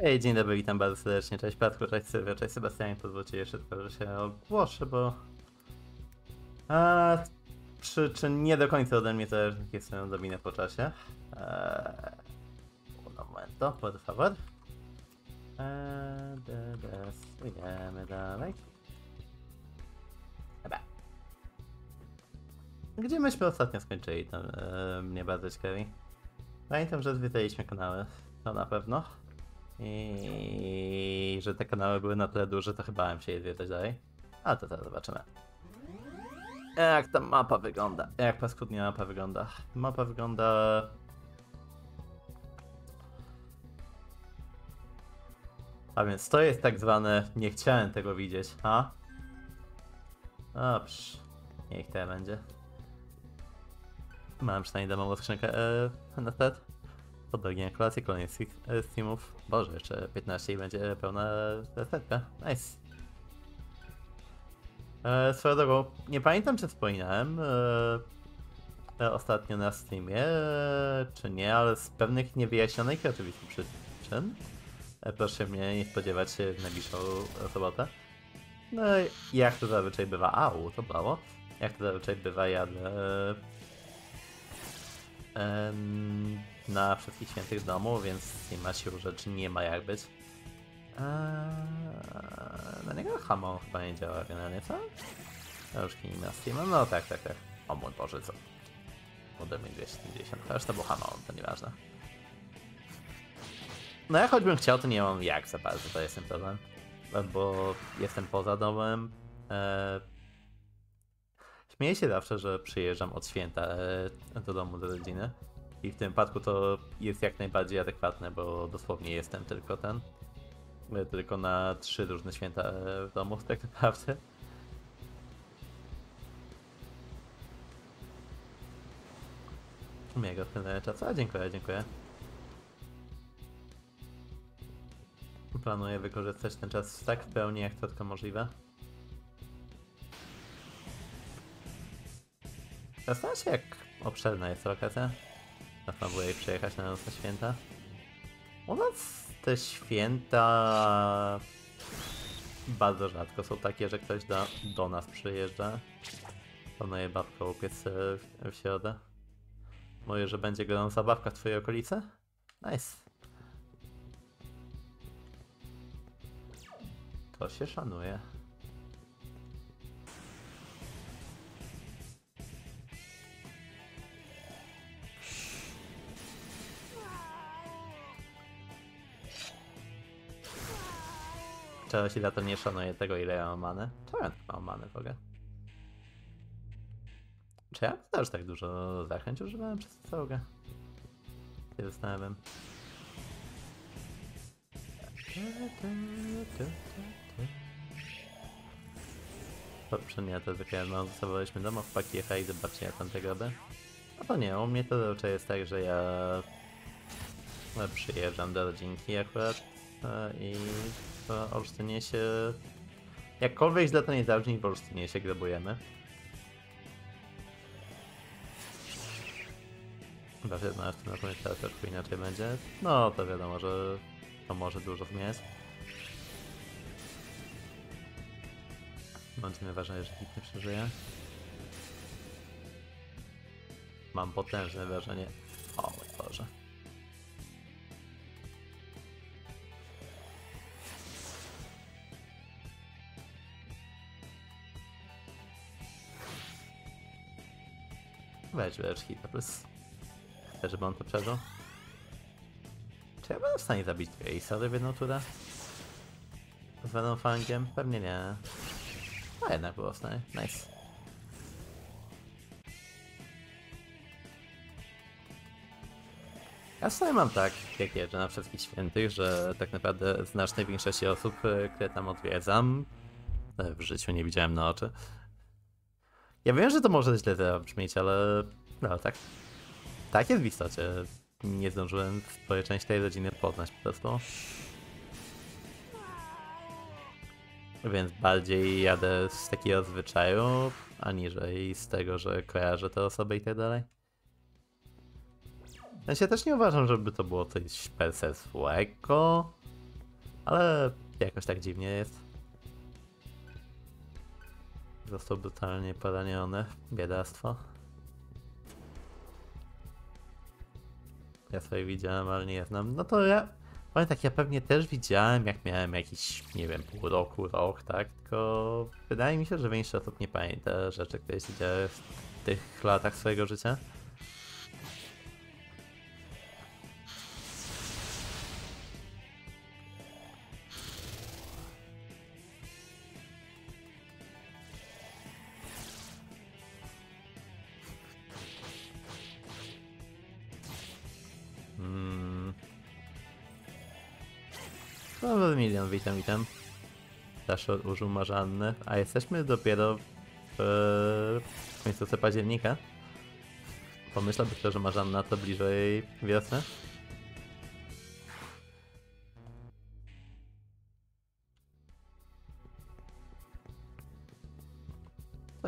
Hej, dzień dobry, witam bardzo serdecznie. Cześć Patku, cześć Sylwia, cześć Sebastianie. Pozwólcie jeszcze tylko, że się ogłoszę, bo... A, przyczyn nie do końca ode mnie zależnych jestem odrobinę po czasie. Eee, un momento, por favor. Eee, idziemy dalej. Chyba. Gdzie myśmy ostatnio skończyli? To e, mnie bardzo ciekawi. Pamiętam, że zwiedzaliśmy kanały. To na pewno. I że te kanały były na tyle duże, to chyba bałem się je zwiedzać dalej. A to teraz zobaczymy. Jak ta mapa wygląda? Jak paskudnie mapa wygląda? Mapa wygląda... A więc to jest tak zwane nie chciałem tego widzieć, a? Dobrze. Niech to będzie. Mam przynajmniej darmową skrzynkę e, na start. Podobnie jak kolację kolejnych e, streamów. Boże, jeszcze 15 i będzie pełna setka. Nice. E, swoją drogą, nie pamiętam czy wspominałem e, e, ostatnio na streamie, e, czy nie, ale z pewnych niewyjaśnionych oczywiście przyczyn. E, proszę mnie nie spodziewać się w najbliższą sobotę. No jak to zazwyczaj bywa, au, to brawo. Jak to zazwyczaj bywa, jadę na wszystkich świętych domu, więc nie ma sił rzeczy, nie ma jak być. Eee, na niego Hamon chyba nie działa generalnie, co? Nie na Steam. No tak, tak, tak. O mój Boże, co? Model 250. Chociaż to był Hamon, to nieważne. No ja choćbym chciał, to nie mam jak za bardzo, to jest ten problem. Bo jestem poza domem. Eee, Śmieję się zawsze, że przyjeżdżam od święta e, do domu do rodziny. I w tym wypadku to jest jak najbardziej adekwatne, bo dosłownie jestem tylko ten. e, Tylko na trzy różne święta e, w domu, tak naprawdę. Mega spędzenie czasu. A dziękuję, dziękuję. Planuję wykorzystać ten czas tak w pełni, jak to tylko możliwe. Zastanawiam się, jak obszerna jest lokacja. Zastanawiam się, przyjechać na noc na święta. U nas te święta bardzo rzadko są takie, że ktoś do, do nas przyjeżdża. Planuję babkę upiec e, w, w środę. Mówię, że będzie gorąca zabawka w twojej okolicy? Nice. To się szanuje. Czego się za to nie szanuje tego, ile ja mam manę? Tak mam manę w ogóle? Czy ja też tak dużo zachęć używałem przez całą grę? Się zastanawiam. Poprzednio to zwykle no, zostawiliśmy dom, chłopaki jechali, zobaczcie jak tam tego robię. No to nie, u mnie to zazwyczaj jest tak, że ja no, przyjeżdżam do rodzinki akurat e, i w Olsztynie się... Jakkolwiek źle to nie zabrzmi, w Olsztynie się grabujemy. Chyba że na tym na koniec teraz troszkę inaczej będzie. No to wiadomo, że to może dużo zmieniać. Bądźmy ważne, że nikt nie przeżyje. Mam potężne wrażenie. O mój Boże. Weź, weź hita plus. Chcę, żeby on to przeżył. Czy ja będę w stanie zabić Grace'a w jedną turę? Z Venom Fangiem? Pewnie nie. A jednak było w stanie. Nice. Ja sobie mam tak, jak jeżdżę na wszystkich świętych, że tak naprawdę znacznej większości osób, e, które tam odwiedzam, e, w życiu nie widziałem na oczy. Ja wiem, że to może źle zabrzmieć, ale no tak. Tak jest w istocie. Nie zdążyłem swoją część tej rodziny poznać po prostu. Więc bardziej jadę z takiego zwyczaju, aniżeli z tego, że kojarzę te osoby i tak dalej. Ja się też nie uważam, żeby to było coś per se złego. Ale jakoś tak dziwnie jest. Został brutalnie poraniony. Biedactwo. Ja sobie widziałem, ale nie znam. No to ja... Powiem tak, ja pewnie też widziałem, jak miałem jakiś, nie wiem, pół roku, rok, tak? Tylko wydaje mi się, że większość osób nie pamięta rzeczy, które się działy w tych latach swojego życia. Witam, witam. Też użył marzanny, a jesteśmy dopiero w końcówce października. Pomyślałby kto, że marzanna to bliżej wiosny.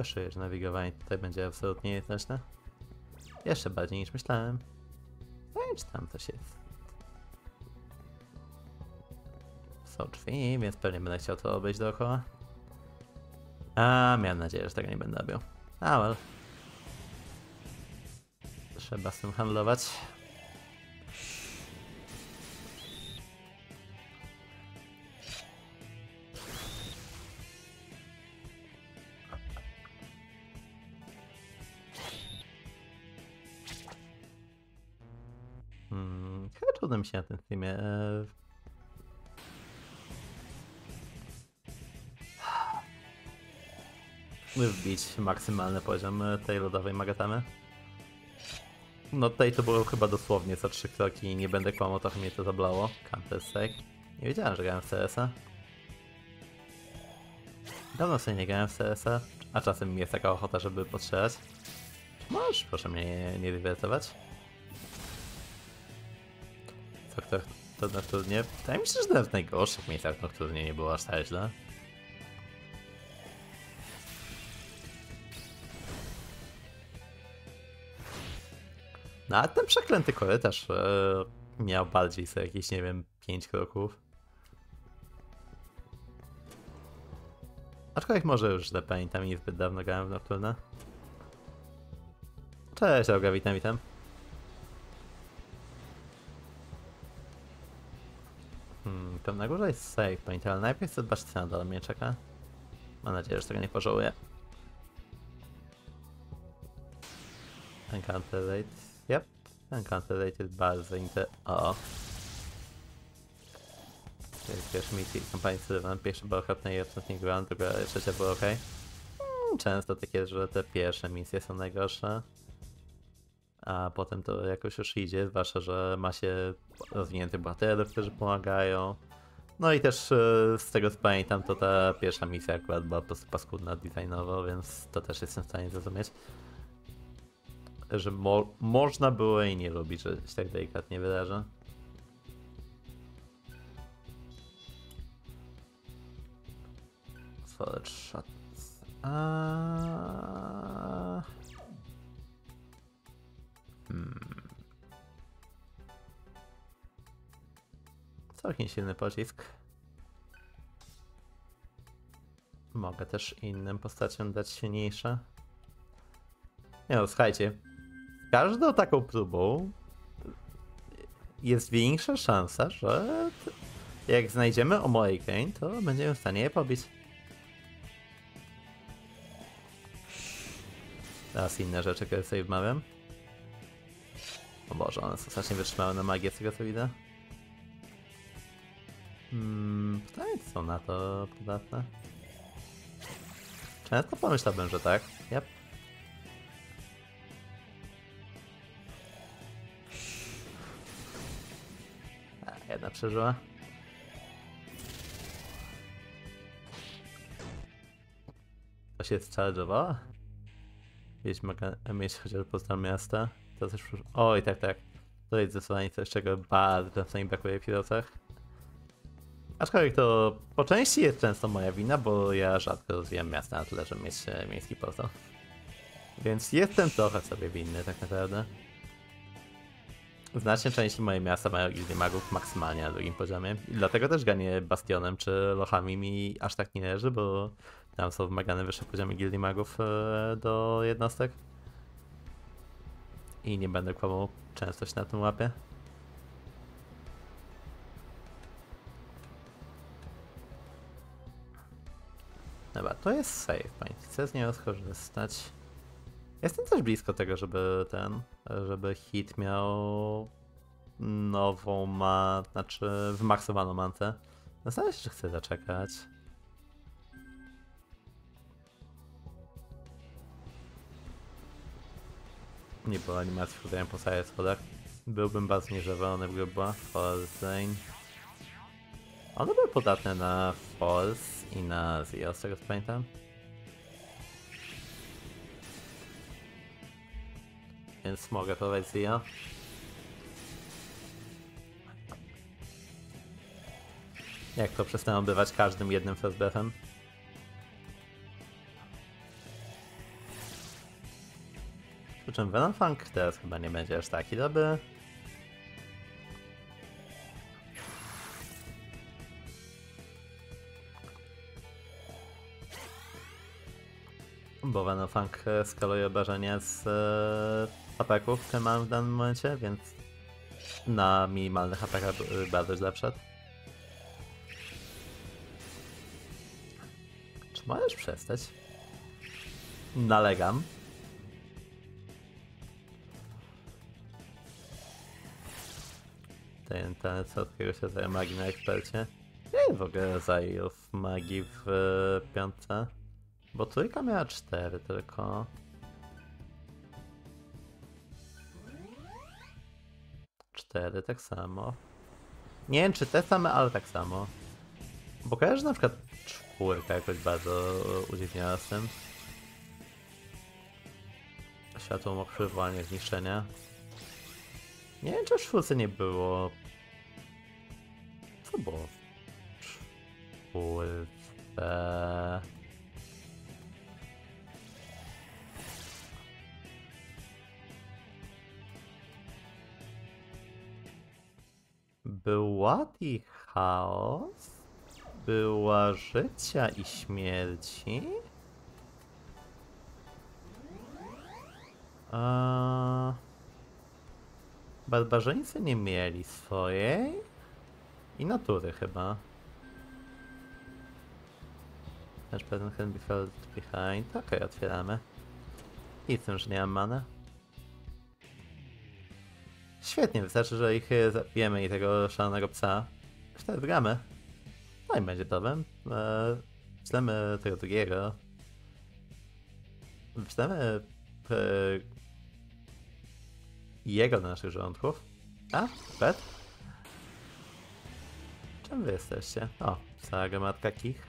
Czuję, że nawigowanie tutaj będzie absolutnie niezręczne. Jeszcze bardziej niż myślałem. No i czy tam coś jest? Są drzwi, więc pewnie będę chciał to obejść dookoła. A, miałem nadzieję, że tego nie będę robił. A, well. Trzeba z tym handlować. Hmm, chyba trudno mi się na tym filmie. Wbić maksymalny poziom e, tej lodowej magatamy. No tutaj to było chyba dosłownie za trzy kroki i nie będę kłamał, trochę mnie to zablało. Counter Strike. Nie wiedziałem, że grałem w CS-a. Dawno sobie nie grałem w CS-a, a czasem jest taka ochota, żeby postrzelać. Możesz proszę mnie nie, nie dywertować. Co kto to nocturnie? Wydaje mi się, że nawet w najgorszych miejscach nocturnie nie było aż tak źle. No a ten przeklęty korytarz e, miał bardziej sobie jakieś, nie wiem, 5 kroków. Aczkolwiek może już źle pamiętam i zbyt dawno grałem w Nocturne. Cześć Olga, witam, witam. Hmm, tam na górze jest save point, ale najpierw chcę dbać co na dole mnie czeka. Mam nadzieję, że tego nie pożałuję. Encounter rate. Yep. Encounter rate jest bardzo inte... O. Pierwszy misji kampanii sterowanej. Pierwszy był okropny i ostatni grałem, druga, trzecia była ok. Hmm, często tak jest, że te pierwsze misje są najgorsze. A potem to jakoś już idzie, zwłaszcza, że ma się rozwiniętych bohaterów, którzy pomagają. No i też e, z tego co pamiętam, to ta pierwsza misja akurat była po prostu paskudna designowo, więc to też jestem w stanie zrozumieć że mo można było jej nie lubić, że się tak delikatnie wydarza. Solid shot. A... Hmm. Całkiem silny pocisk. Mogę też innym postaciom dać silniejsze. Nie no, słuchajcie, każdą taką próbą jest większa szansa, że jak znajdziemy Omoi Kane, to będziemy w stanie je pobić. Teraz inne rzeczy, które sobie wmawiam. O Boże, one są strasznie wytrzymałe na magię, z tego co widzę. Hmm, pytanie są na to podatne. Często pomyślałbym, że tak. Yep. Przeżyła. To się challenge'owała? Mieć, mieć chociaż poza miasta. To też. Oj, tak, tak. To jest zdecydowanie coś, czego bardzo mi brakuje w Heroesach. Aczkolwiek to po części jest często moja wina, bo ja rzadko rozwijam miasta na tyle, żeby mieć e, miejski portal. Więc jestem trochę sobie winny tak naprawdę. Znacznie części mojej miasta mają gildię magów maksymalnie na drugim poziomie. I dlatego też ganię Bastionem czy Lochami mi aż tak nie leży, bo tam są wymagane wyższe poziomy gildii magów e, do jednostek. I nie będę kłamał, często się na tym łapie. Dobra, to jest save point. Chcę z niego skorzystać. Jestem też blisko tego, żeby ten, żeby hit miał nową ma, znaczy wymaksowaną mantę. Zastanawiam się, czy chcę zaczekać. Nie było animacji, w której po całych schodach. Byłbym bardzo niezadowolony, gdyby była False One były podatne na False i na Zio, z tego pamiętam. Więc mogę próbować Zio. Jak to przestanę bywać każdym jednym first breathem? Przy czym Venom Funk teraz chyba nie będzie aż taki dobry. Bo Venom Funk skaluje obrażenia z apeków, które mam w danym momencie, więc na minimalnych apekach bardzo źle wszedł. Czy możesz przestać? Nalegam. Ten, ten co od się zdaje magii na ekspercie. Nie w ogóle zajów magii w e, piątce. Bo trójka miała cztery tylko. Cztery, tak samo. Nie wiem czy te same, ale tak samo. Bo kojarzę na przykład czwórka jakoś bardzo udziwniała z tym. Światło ma przywołanie zniszczenia. Nie wiem, czy w czwórce nie było... Co było czwórce? Był ład i chaos? Była życia i śmierci? Eee... Barbarzyńcy nie mieli swojej i natury chyba. Też pewien can be felt behind. Okej, okay, otwieramy. I tym, że nie mam mana. Świetnie, wystarczy, że ich zabijemy i tego szalonego psa. Wtedy gramy. No i będzie problem. Eee, Wślemy tego drugiego. Wślemy jego do naszych żołądków. A, pet? Czym wy jesteście? O, cała matka kich.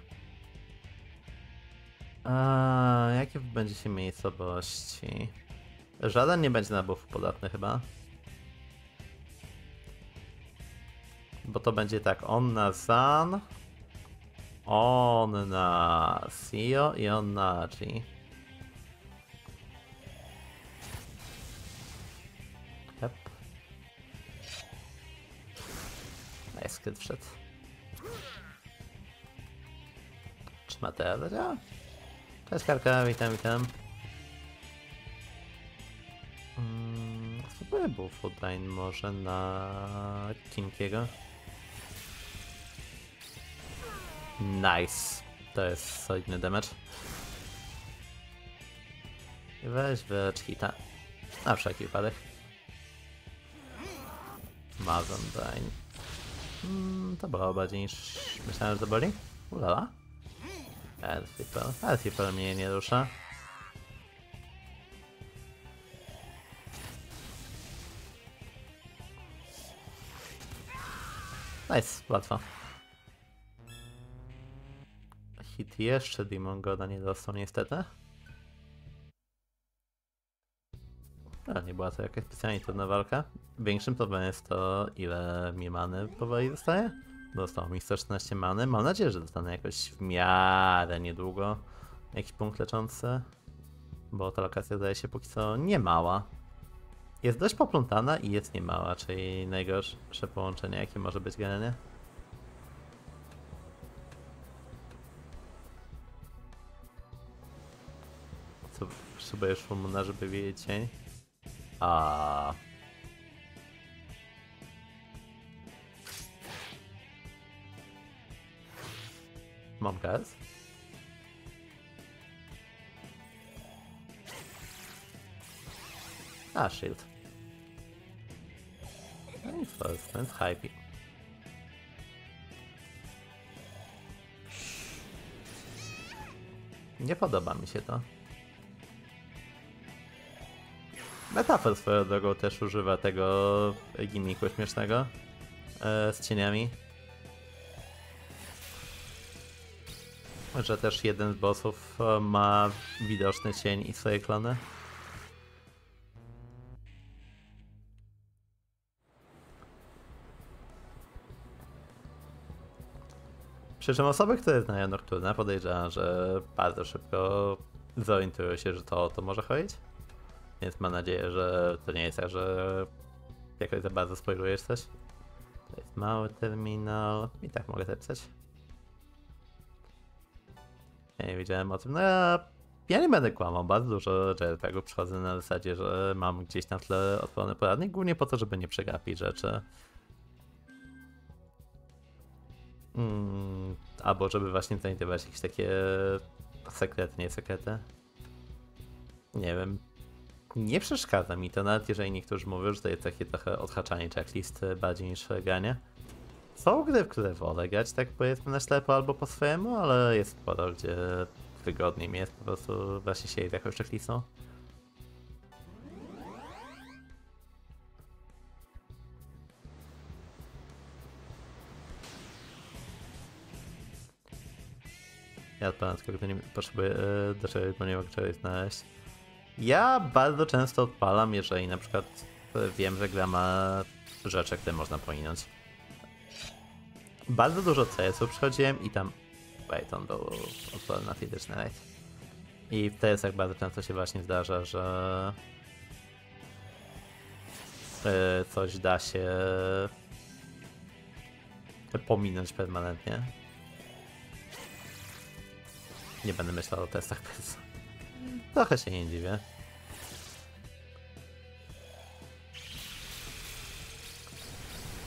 A, jakie będzie się miejscowości? Żaden nie będzie na buff podatny chyba. Bo to będzie tak, on na San, on na Sio i on na G. Eskryt wszedł. Czy ma teatr? Cześć Karka, witam, witam. Hmm, spróbuję Foodline może na Kinkiego. Nice. To jest solidny damage. Weź wylecz hita. Na wszelki wypadek. Mazandine. Hmm, to było bardziej niż myślałem, że to boli. Ulala. Elfipel. Elfipel mnie nie rusza. Nice, łatwo. Hit jeszcze Demon Goda nie dostał niestety. Ale nie była to jakaś specjalnie trudna walka. Większym problemem jest to, ile mi many powoli zostaje. Dostał mi 114 many. Mam nadzieję, że dostanę jakoś w miarę niedługo jakiś punkt leczący. Bo ta lokacja zdaje się póki co nie mała. Jest dość poplątana i jest niemała, czyli najgorsze połączenie jakie może być generalnie. Potrzebujesz Fulmuna, żeby wiedzieć cień? A. Mam gaz? A, shield. No first, ten hype. Nie podoba mi się to. Metafor swoją drogą też używa tego gimmiku śmiesznego e, z cieniami. Że też jeden z bossów e, ma widoczny cień i swoje klony. Przy czym osoby, które znają Nocturna podejrzewam, że bardzo szybko zorientują się, że to o to może chodzić. Więc mam nadzieję, że to nie jest tak, że jakoś za bardzo spoilujesz coś. To jest mały terminal i tak mogę zapisać. Ja nie wiedziałem o tym. No ja, ja nie będę kłamał. Bardzo dużo JRPG-ów przychodzę na zasadzie, że mam gdzieś na tle odpalony poradnik, głównie po to, żeby nie przegapić rzeczy. Mm, albo żeby właśnie znajdować jakieś takie sekrety, nie sekrety. Nie wiem. Nie przeszkadza mi to, nawet jeżeli niektórzy mówią, że to jest takie trochę odhaczanie checklist bardziej niż granie. Są gry, w które wolę grać, tak powiedzmy na ślepo albo po swojemu, ale jest sporo, gdzie wygodniej mi jest po prostu właśnie siedzieć jakąś checklistą. Ja odpalam, tylko nie potrzebuję, e, do nie mogę czegoś znaleźć. Ja bardzo często odpalam, jeżeli na przykład e, wiem, że gra ma rzeczy, które można pominąć. Bardzo dużo CS-ów przychodziłem i tam... Wait, on był odpalony na fizyczny raid. I w TS-ach bardzo często się właśnie zdarza, że e, coś da się pominąć permanentnie. Nie będę myślał o testach bez. Trochę się nie dziwię.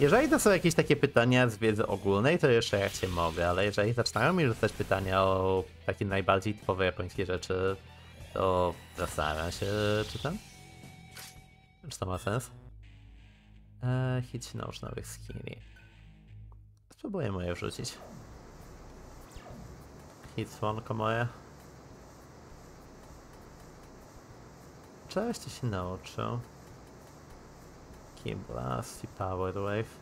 Jeżeli to są jakiees takie pytania z wiedzy ogólnej, to jeszcze jak się mogę, ale jeżeli zaczynają mi rzucać pytania o takie najbardziej typowe japońskie rzeczy, to zastanawiam się, czy ten? Czy to ma sens? Eee, hit naucz nowych skilli. Spróbuję moje wrzucić. Hit moje. Ty się nauczył. Keyblast i Power Wave.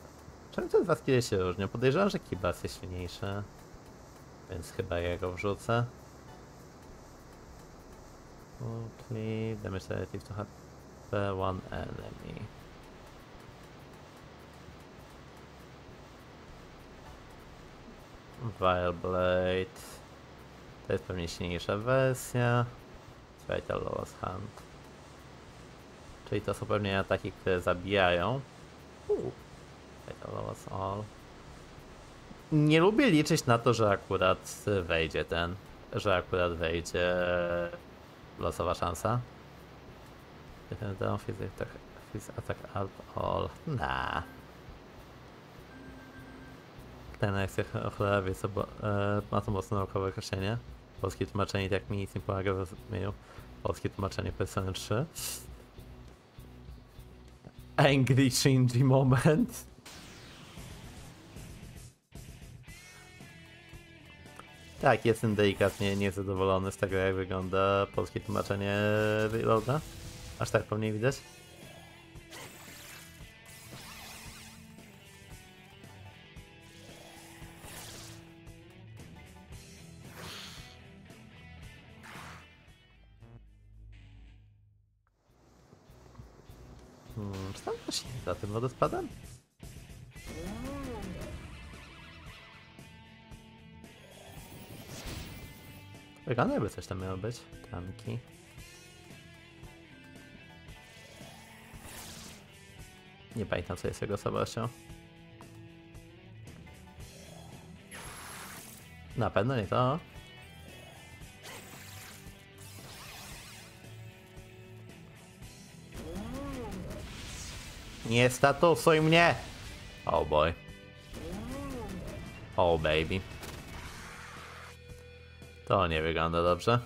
Czemu te dwa skille się różnią? Podejrzewam, że Keyblast jest silniejszy. Więc chyba jego wrzucę. Ulti, damage relative to HP one enemy. Vile Blade. To jest pewnie silniejsza wersja. Fatal Lost Hand. Czyli to są pewnie ataki, które zabijają. Lost All. Nie lubię liczyć na to, że akurat wejdzie ten. Że akurat wejdzie losowa szansa. Down physics attack alt all. Nah. Ten akcja cholera wie co, bo, e, ma to mocno naukowe określenie. Polskie tłumaczenie tak mi nic nie pomaga w rozumieniu. Polskie tłumaczenie Persony 3. Angry Shinji moment. Tak, jestem delikatnie niezadowolony z tego jak wygląda polskie tłumaczenie Reloada. Aż tak po mnie widać. Wodospadem? Wygląda jakby coś tam miało być. Tamki. Nie pamiętam co jest jego osobowością. Na pewno nie to. Nie statusuj mnie! Oh boy. Oh baby. To nie wygląda dobrze.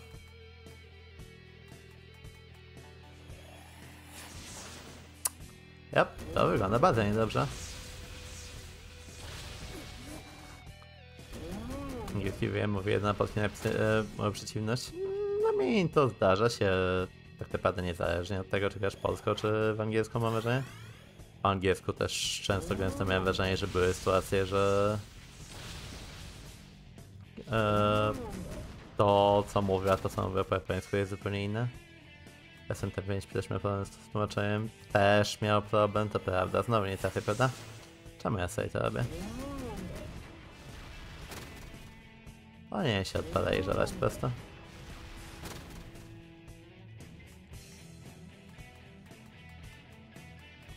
Yep, to wygląda bardzo niedobrze. Jeśli wiem, mówię jedna napisy, e, przeciwność. No mi to zdarza się tak naprawdę niezależnie od tego, czy grasz polsko, czy w angielsku mam wrażenie. Po angielsku też często gęsto miałem wrażenie, że były sytuacje, że e, to co mówię, a to co mówię po japońsku jest zupełnie inne. SMT5 też miał problem z tłumaczeniem, też miał problem, to prawda, znowu nie trafię, prawda? Czemu ja sobie to robię? O nie, się odpalę i żalać po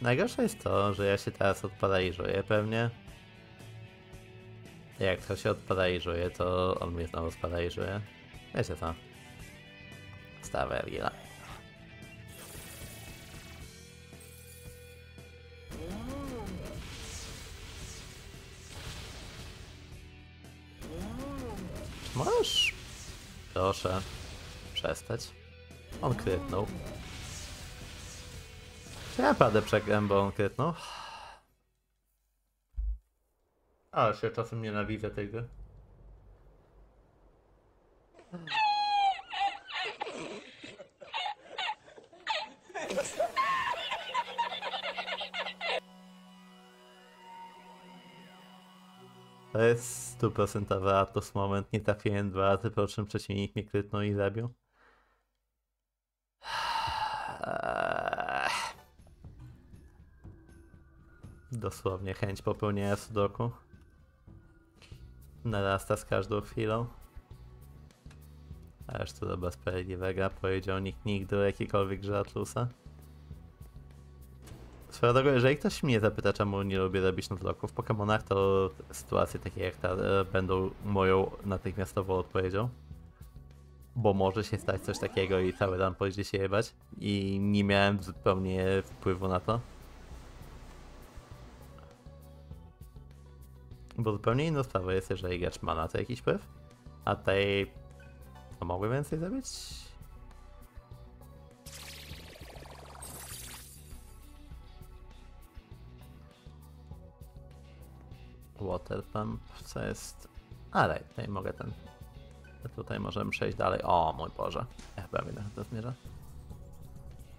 Najgorsze jest to, że ja się teraz odparaliżuję pewnie. Jak to się odparaliżuje, to on mnie znowu sparaliżuje. Wiecie co? Stawę Ergila. Możesz? Proszę. Przestać. On krytnął. Ja przegrałem, bo on krytnął? Ale się czasem nienawidzę tej gry. To jest stuprocentowy Atos moment. Nie trafiłem dwa razy, po czym przeciwnik mnie krytnął i zabił. Dosłownie chęć popełnienia sudoku. Narasta z każdą chwilą. Ależ to dobra sprawiedliwego, powiedział nikt nigdy o jakiejkolwiek grze Atlusa. Swoją drogą, jeżeli ktoś mnie zapyta, czemu nie lubię robić notloków w Pokémonach, to sytuacje takie jak ta e, będą moją natychmiastową odpowiedzią. Bo może się stać coś takiego i cały dan pójdzie się jebać. I nie miałem zupełnie wpływu na to. Bo zupełnie inną sprawą jest, jeżeli gracz ma na to jakiś wpływ, a tej... To mogły więcej zrobić? Water pump, co jest... Ale tutaj mogę ten... Tutaj możemy przejść dalej. O mój Boże. Ja chyba wiem, jak to zmierza.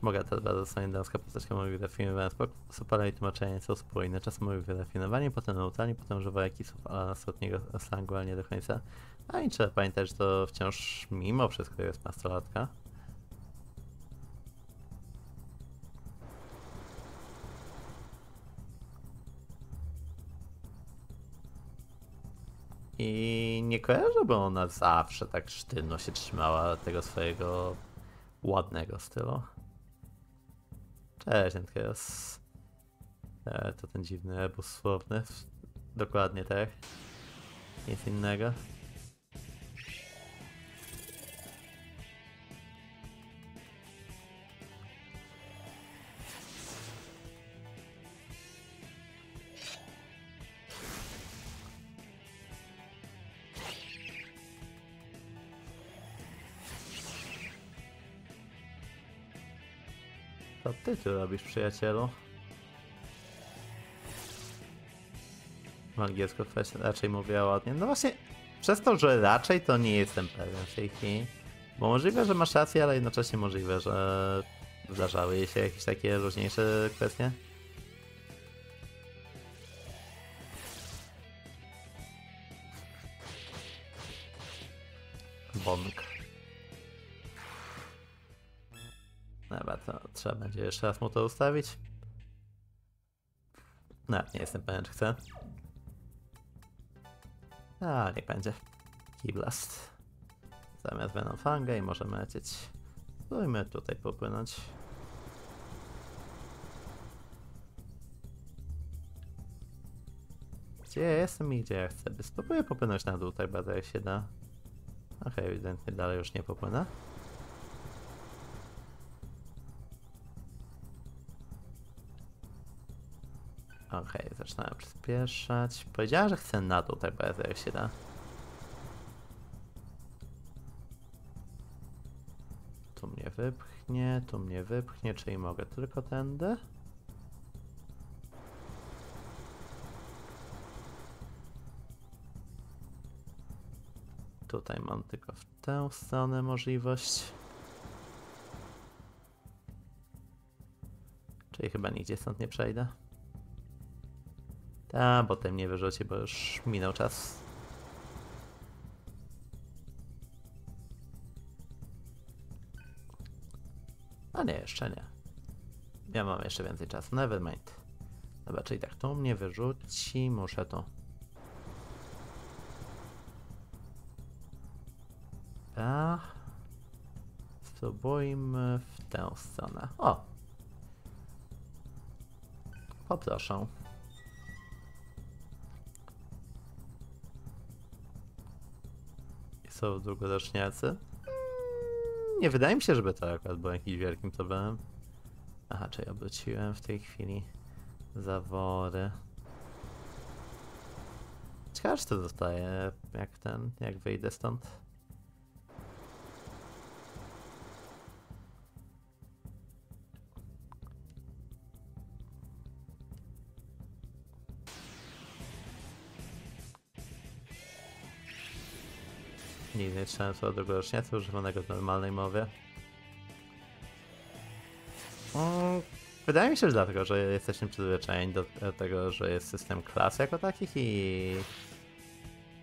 Mogę teraz bardzo zostanie damska postać mówi wyrafinowane super i tłumaczenie są spójne. Czasem mówi wyrafinowani, potem neutralnie, potem używa jakichś ostatniego slangu, ale nie do końca. A i trzeba pamiętać, że to wciąż mimo wszystko jest nastolatka. I nie kojarzę, bo ona zawsze tak sztywno się trzymała tego swojego ładnego stylu. Cześć, Entkeos. E, to ten dziwny ebus słowny. Dokładnie tak. Nic innego. Ty tu robisz, przyjacielu? W angielsku kwestia raczej mówiła ładnie. No właśnie, przez to, że raczej to nie jestem pewien w tej chwili. Bo możliwe, że masz rację, ale jednocześnie możliwe, że zdarzały się jakieś takie różniejsze kwestie. Będzie jeszcze raz mu to ustawić. No, nie jestem pewien, czy chcę. A, niech będzie. Keyblast. Zamiast Venom Fanga i możemy lecieć. Spróbujmy tutaj popłynąć. Gdzie ja jestem i gdzie ja chcę? Spróbuję popłynąć na dół tak bardzo jak się da. Okej, ewidentnie dalej już nie popłynę. Okej, zaczynałem przyspieszać. Powiedziała, że chcę na dół tak bardzo jak się da. Tu mnie wypchnie, tu mnie wypchnie, czyli mogę tylko tędy? Tutaj mam tylko w tę stronę możliwość. Czyli chyba nigdzie stąd nie przejdę. Ta, potem nie wyrzuci, bo już minął czas. A nie, jeszcze nie. Ja mam jeszcze więcej czasu, never mind. Dobra, czyli tak, tu mnie wyrzuci, muszę to. Tak. Spróbujmy w tę stronę. O! Poproszę. Są długoroczniacy? Mm, Nie wydaje mi się, żeby to akurat było jakimś wielkim problemem. Aha, czyli obróciłem w tej chwili zawory. Ciekawe, czy to zostaje jak ten, jak wyjdę stąd. Czytałem słowa długoroczniacy używanego w normalnej mowie. Wydaje mi się, że dlatego, że jesteśmy przyzwyczajeni do tego, że jest system klas jako takich i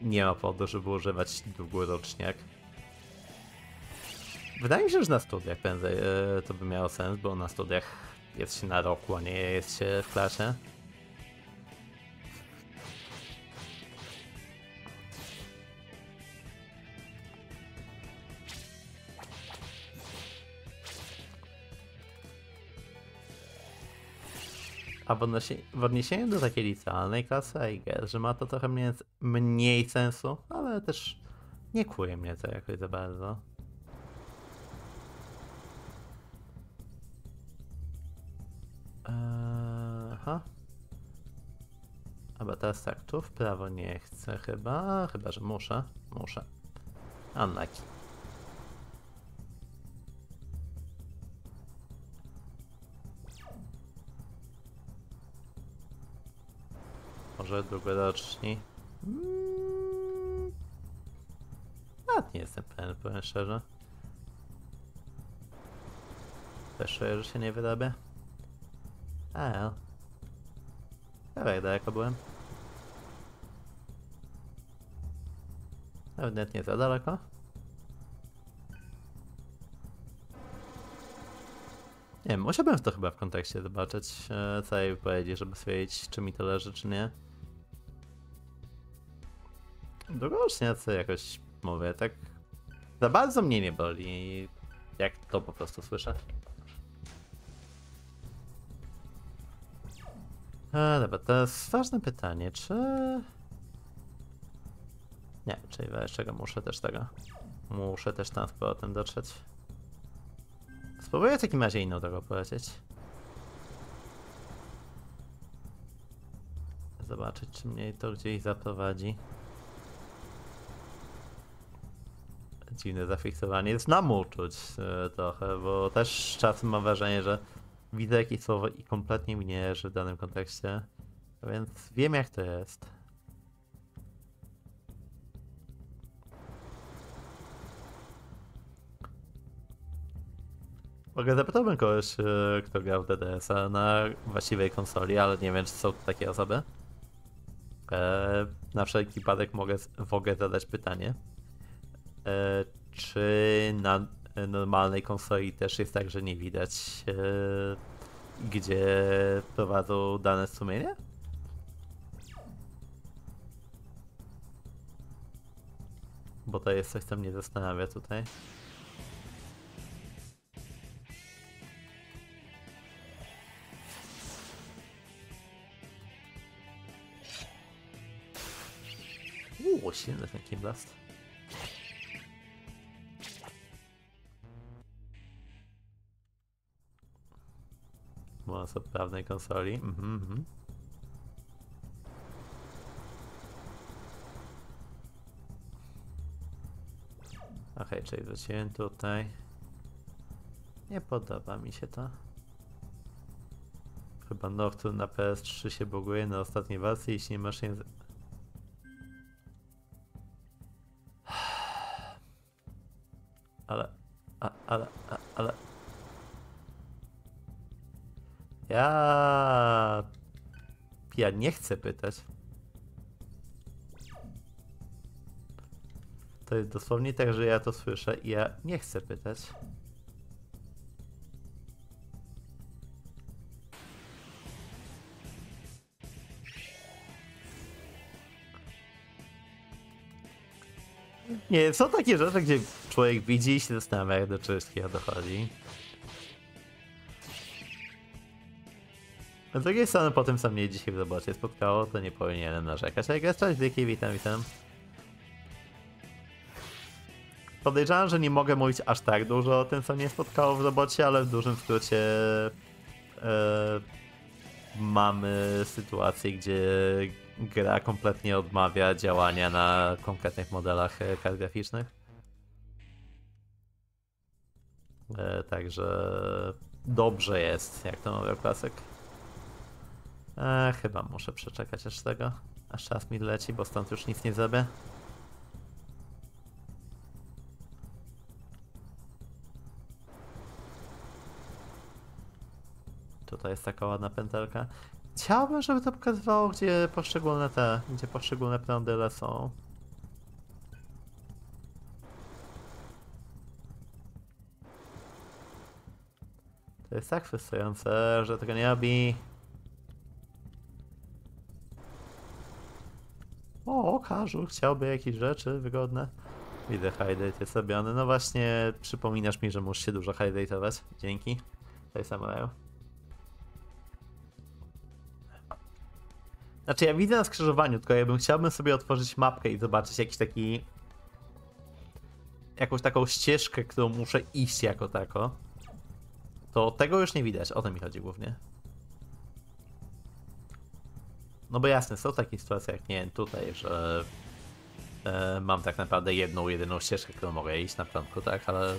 nie ma powodu, żeby używać długoroczniak. Wydaje mi się, że na studiach prędzej e, to by miało sens, bo na studiach jest się na roku, a nie jest się w klasie. A w, odnosi- w odniesieniu do takiej licealnej klasy, I guess, że ma to trochę mniej, mniej sensu, ale też nie kuje mnie to jakoś za bardzo. Aha. Chyba teraz tak, tu w prawo nie chcę chyba, chyba że muszę, muszę. Unlucky. Może długodoczni. Mm. Nawet nie jestem pewien, powiem szczerze. Też że się nie wyrabia. A, Dawaj, daleko byłem. Nawet nie za daleko. Nie wiem, musiałbym w to chyba w kontekście zobaczyć e, całej wypowiedzi, żeby stwierdzić, czy mi to leży, czy nie. Długoroczniacy jakoś mówię, tak za bardzo mnie nie boli, jak to po prostu słyszę. E, dobra, to jest ważne pytanie, czy... Nie, czyli weź czego muszę też tego. Muszę też powrotem dotrzeć. Spróbuję w takim razie inną drogą polecieć. Zobaczyć, czy mnie to gdzieś zaprowadzi. Dziwne zafiksowanie. Znam uczuć e, trochę, bo też czasem mam wrażenie, że widzę jakieś słowo i kompletnie mi nie leży w danym kontekście. Więc wiem jak to jest. Mogę zapytałbym kogoś, e, kto grał w DDS-a na właściwej konsoli, ale nie wiem, czy są takie osoby. E, na wszelki wypadek mogę, mogę zadać pytanie. E, czy na normalnej konsoli też jest tak, że nie widać, e, gdzie prowadzą dane sumienie? Bo to jest coś, co mnie zastanawia tutaj. O, silny ten Kimblast. Moc prawnej konsoli. Mhm, mhm. Okej, czyli wróciłem tutaj. Nie podoba mi się to. Chyba Nocturne na PS3 się buguje na ostatniej wersji, jeśli nie masz języka. Ale, a, ale, a, Ja. Ja nie chcę pytać. To jest dosłownie tak, że ja to słyszę i ja nie chcę pytać. Nie, są takie rzeczy, gdzie człowiek widzi i się zastanawia, do czegoś takiego dochodzi. Z drugiej strony, po tym co mnie dzisiaj w robocie spotkało, to nie powinienem narzekać. Jest cześć, wielkie, witam, witam. Podejrzewam, że nie mogę mówić aż tak dużo o tym, co mnie spotkało w robocie, ale w dużym skrócie e, mamy sytuację, gdzie gra kompletnie odmawia działania na konkretnych modelach e, kart graficznych. E, także dobrze jest, jak to mówił klasyk. E, chyba muszę przeczekać aż tego, aż czas mi leci, bo stąd już nic nie zrobię. Tutaj jest taka ładna pętelka. Chciałbym, żeby to pokazywało, gdzie poszczególne te, gdzie poszczególne prądyle są. To jest tak frustrujące, że tego nie robi. O, Karzu, chciałby jakieś rzeczy wygodne. Widzę, hydrate jest robiony. No właśnie, przypominasz mi, że muszę się dużo hydrate'ować. Dzięki. Tutaj samuraju. Znaczy ja widzę na skrzyżowaniu, tylko ja bym chciałbym sobie otworzyć mapkę i zobaczyć jakiś taki... Jakąś taką ścieżkę, którą muszę iść jako tako. To tego już nie widać, o to mi chodzi głównie. No bo jasne, są takie sytuacje jak nie tutaj, że e, mam tak naprawdę jedną, jedyną ścieżkę, którą mogę iść na początku, tak, ale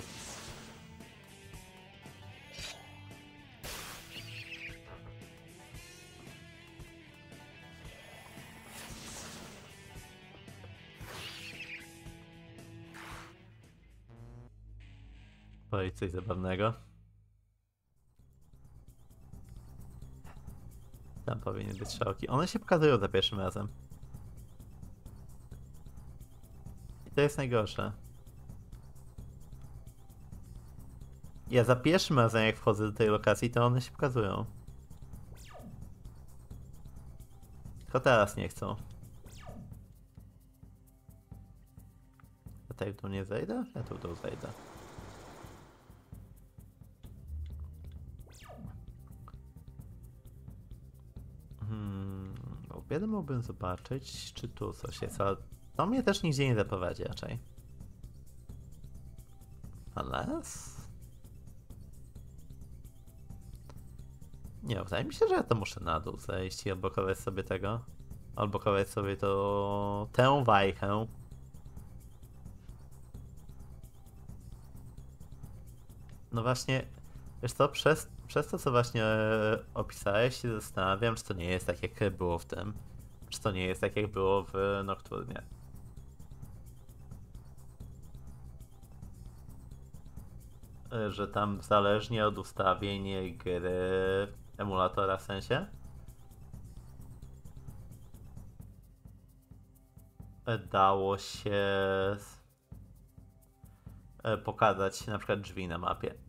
Powiedz coś zabawnego. Tam powinien być strzałki. One się pokazują za pierwszym razem. I to jest najgorsze. Ja za pierwszym razem jak wchodzę do tej lokacji, to one się pokazują. Tylko teraz nie chcą. Ja tutaj tu nie zejdę? Ja tu tu zejdę. Obiady mógłbym zobaczyć, czy tu coś jest, ale to mnie też nigdzie nie zaprowadzi raczej. Unless... Nie, wydaje mi się, że ja to muszę na dół zejść i odblokować sobie tego. Odblokować sobie to... tę wajchę. No właśnie, wiesz co, przez, przez to co właśnie e, opisałeś się zastanawiam, czy to nie jest tak jak było w tym. Czy to nie jest tak jak było w Nocturnie. E, Że tam zależnie od ustawień gry emulatora w sensie. e, Dało się pokazać na przykład drzwi na mapie.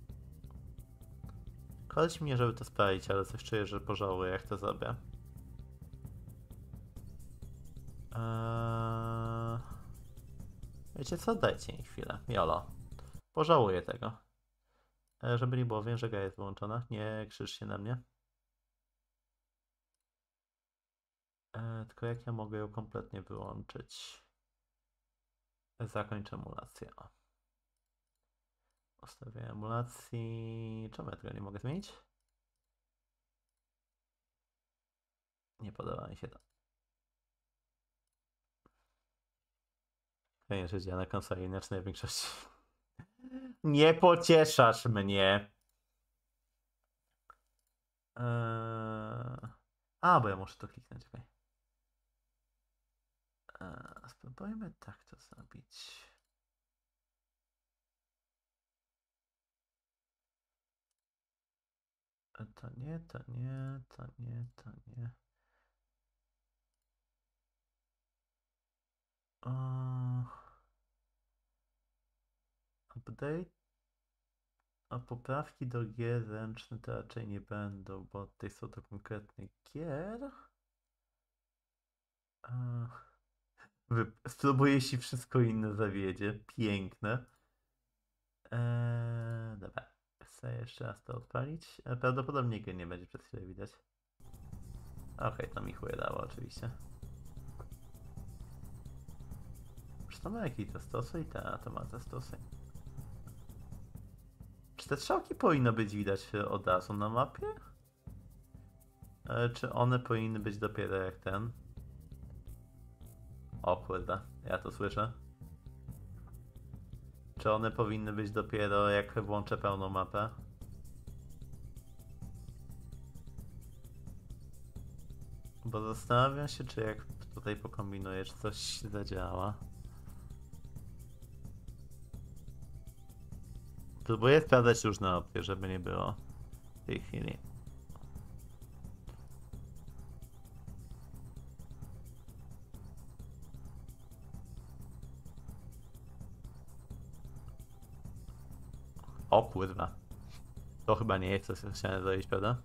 Chodź mnie, żeby to sprawdzić, ale coś czuję, że pożałuję, jak to zrobię. Eee... Wiecie co? Dajcie mi chwilę. Jolo. Pożałuję tego. E, żeby nie było, wiem, że gra jest wyłączona. Nie krzycz się na mnie. E, tylko jak ja mogę ją kompletnie wyłączyć? Zakończ emulację. O. Ustawię emulacji. Czemu ja tego nie mogę zmienić? Nie podoba mi się to. Fajnie, że działa na konsoli inaczej w większości. Nie pocieszasz mnie. Eee... A, bo ja muszę to kliknąć. Okay. Eee, spróbujmy tak to zrobić. To nie, to nie, to nie, to nie. Eee, Update. A poprawki do gier ręczne to raczej nie będą, bo tutaj są to konkretne gier. Wy... Spróbuję, jeśli wszystko inne zawiedzie. Piękne. Eee, dobra. Chcę jeszcze raz to odpalić. E, Prawdopodobnie gry nie będzie przez chwilę widać. Okej, to mi chuje dało oczywiście. Czy to ma jakiś zastosuj? Tak, to ma zastosuj. Czy te strzałki powinno być widać od razu na mapie? E, Czy one powinny być dopiero jak ten? O kurde, ja to słyszę. Czy one powinny być dopiero jak włączę pełną mapę? Bo zastanawiam się, czy jak tutaj pokombinuję, czy coś zadziała. Próbuję sprawdzać różne opcje, żeby nie było w tej chwili. O kurwa. To chyba nie jest to, co chciałem zrobić, prawda?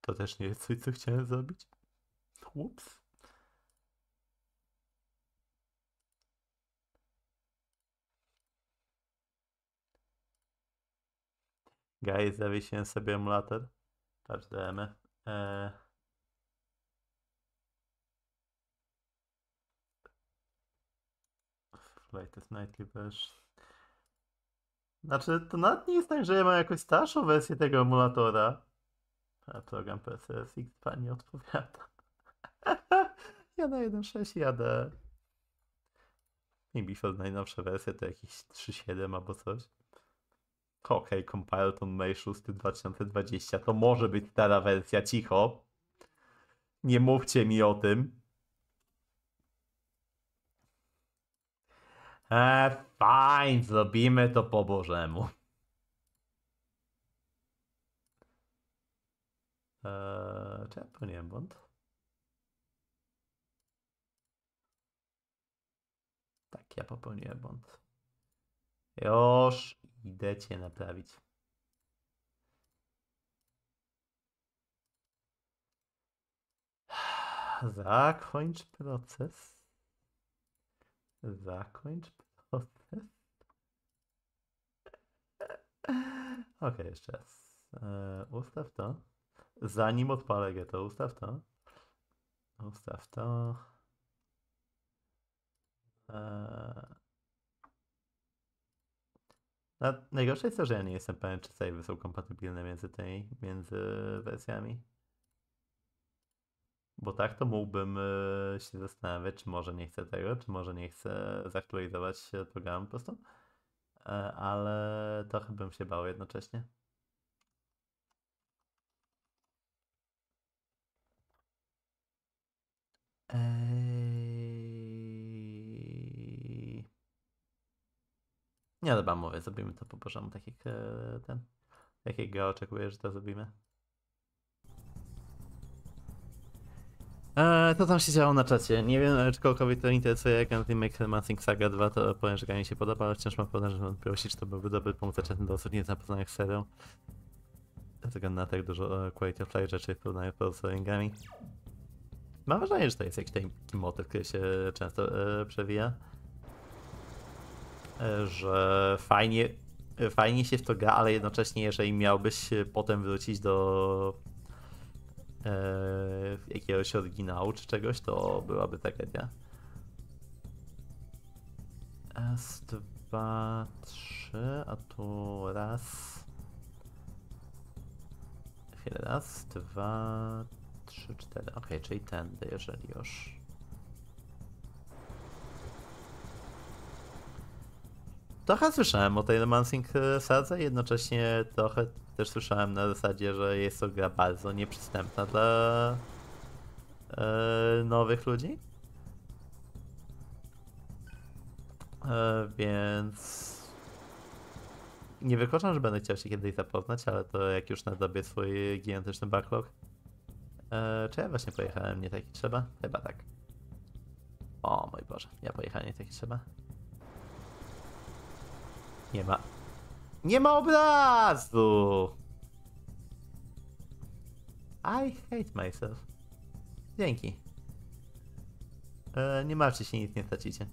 To też nie jest coś, co chciałem zrobić. Ups. Guys, zawiesiłem sobie emulator. Patrz DM. Eee. Latest Nightly version. Znaczy, to nawet nie jest tak, że ja mam jakąś starszą wersję tego emulatora. A program PSSX pani odpowiada. ja na 1.6 jadę. I Before najnowsza wersja to jakieś 3.7 albo coś. Okej, okay, compiled on May 6 2020. To może być stara wersja, cicho. Nie mówcie mi o tym. E, fajnie, zrobimy to po Bożemu. Eee, czy ja popełniłem błąd? Tak, ja popełniłem błąd. Już idę cię naprawić. Zakończ proces. Zakończ proces. Ok, jeszcze raz. E, ustaw to. Zanim odpalę go, to ustaw to. Ustaw to. E, najgorsze jest to, że ja nie jestem pewien, czy savey są kompatybilne między tymi, między wersjami. Bo tak to mógłbym e, się zastanawiać, czy może nie chcę tego, czy może nie chcę zaktualizować programu po prostu. E, ale trochę bym się bał jednocześnie. Eee... Nie, dobra, mówię, zrobimy to po bożemu, tak jak e, ten. Jakiego oczekuję, że to zrobimy. Eee, co tam się działo na czacie? Nie wiem, czy kogokolwiek to interesuje, jak Remake Romancing Saga 2, to powiem, że mi się podoba, ale wciąż mam pewne wątpliwości, czy to byłby dobry punkt zaczepienia do osób niezapoznanych z serią. Ze względu na tak dużo e, quality of life rzeczy w porównaniu z pozostałymi Mam wrażenie, że to jest jakiś taki motyw, który się często e, przewija. E, że fajnie, e, fajnie się w to gra, ale jednocześnie jeżeli miałbyś potem wrócić do jakiegoś oryginału czy czegoś, to byłaby tragedia. Raz, dwa, trzy, a tu raz. Chwilę, raz, dwa, trzy, cztery. Okej, czyli tędy, jeżeli już. Trochę słyszałem o tej Romancing Sadze, jednocześnie trochę też słyszałem na zasadzie, że jest to gra bardzo nieprzystępna dla e, nowych ludzi. E, więc nie wykluczam, że będę chciał się kiedyś zapoznać, ale to jak już nadrobię swój gigantyczny backlog. E, czy ja właśnie pojechałem nie taki trzeba? Chyba tak. O mój Boże, ja pojechałem nie taki trzeba. Nie ma. Nie ma obrazu! I hate myself. Dzięki. E, nie martwcie się, nic nie stracicie.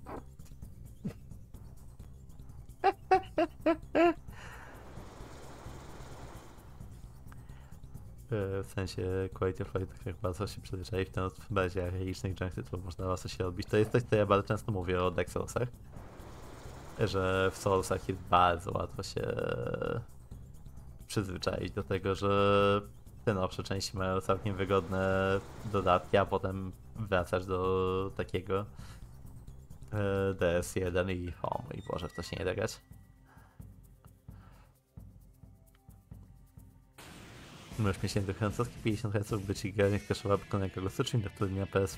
E, W sensie Quality of Life tak jak bardzo się przyzwyczai w ten w bardziej archaicznych to można łatwo się odbić. To jest coś, co ja bardzo często mówię o Dark Soulsach. Że w Soulsach jest bardzo łatwo się przyzwyczaić do tego, że te nowsze części mają całkiem wygodne dodatki, a potem wracasz do takiego e, DS1 i o mój Boże, w to się nie da grać. Możesz mieć do francuski 50 Hz, by ci gra nie skaszowała kolejnego stycznia do wtedy PS.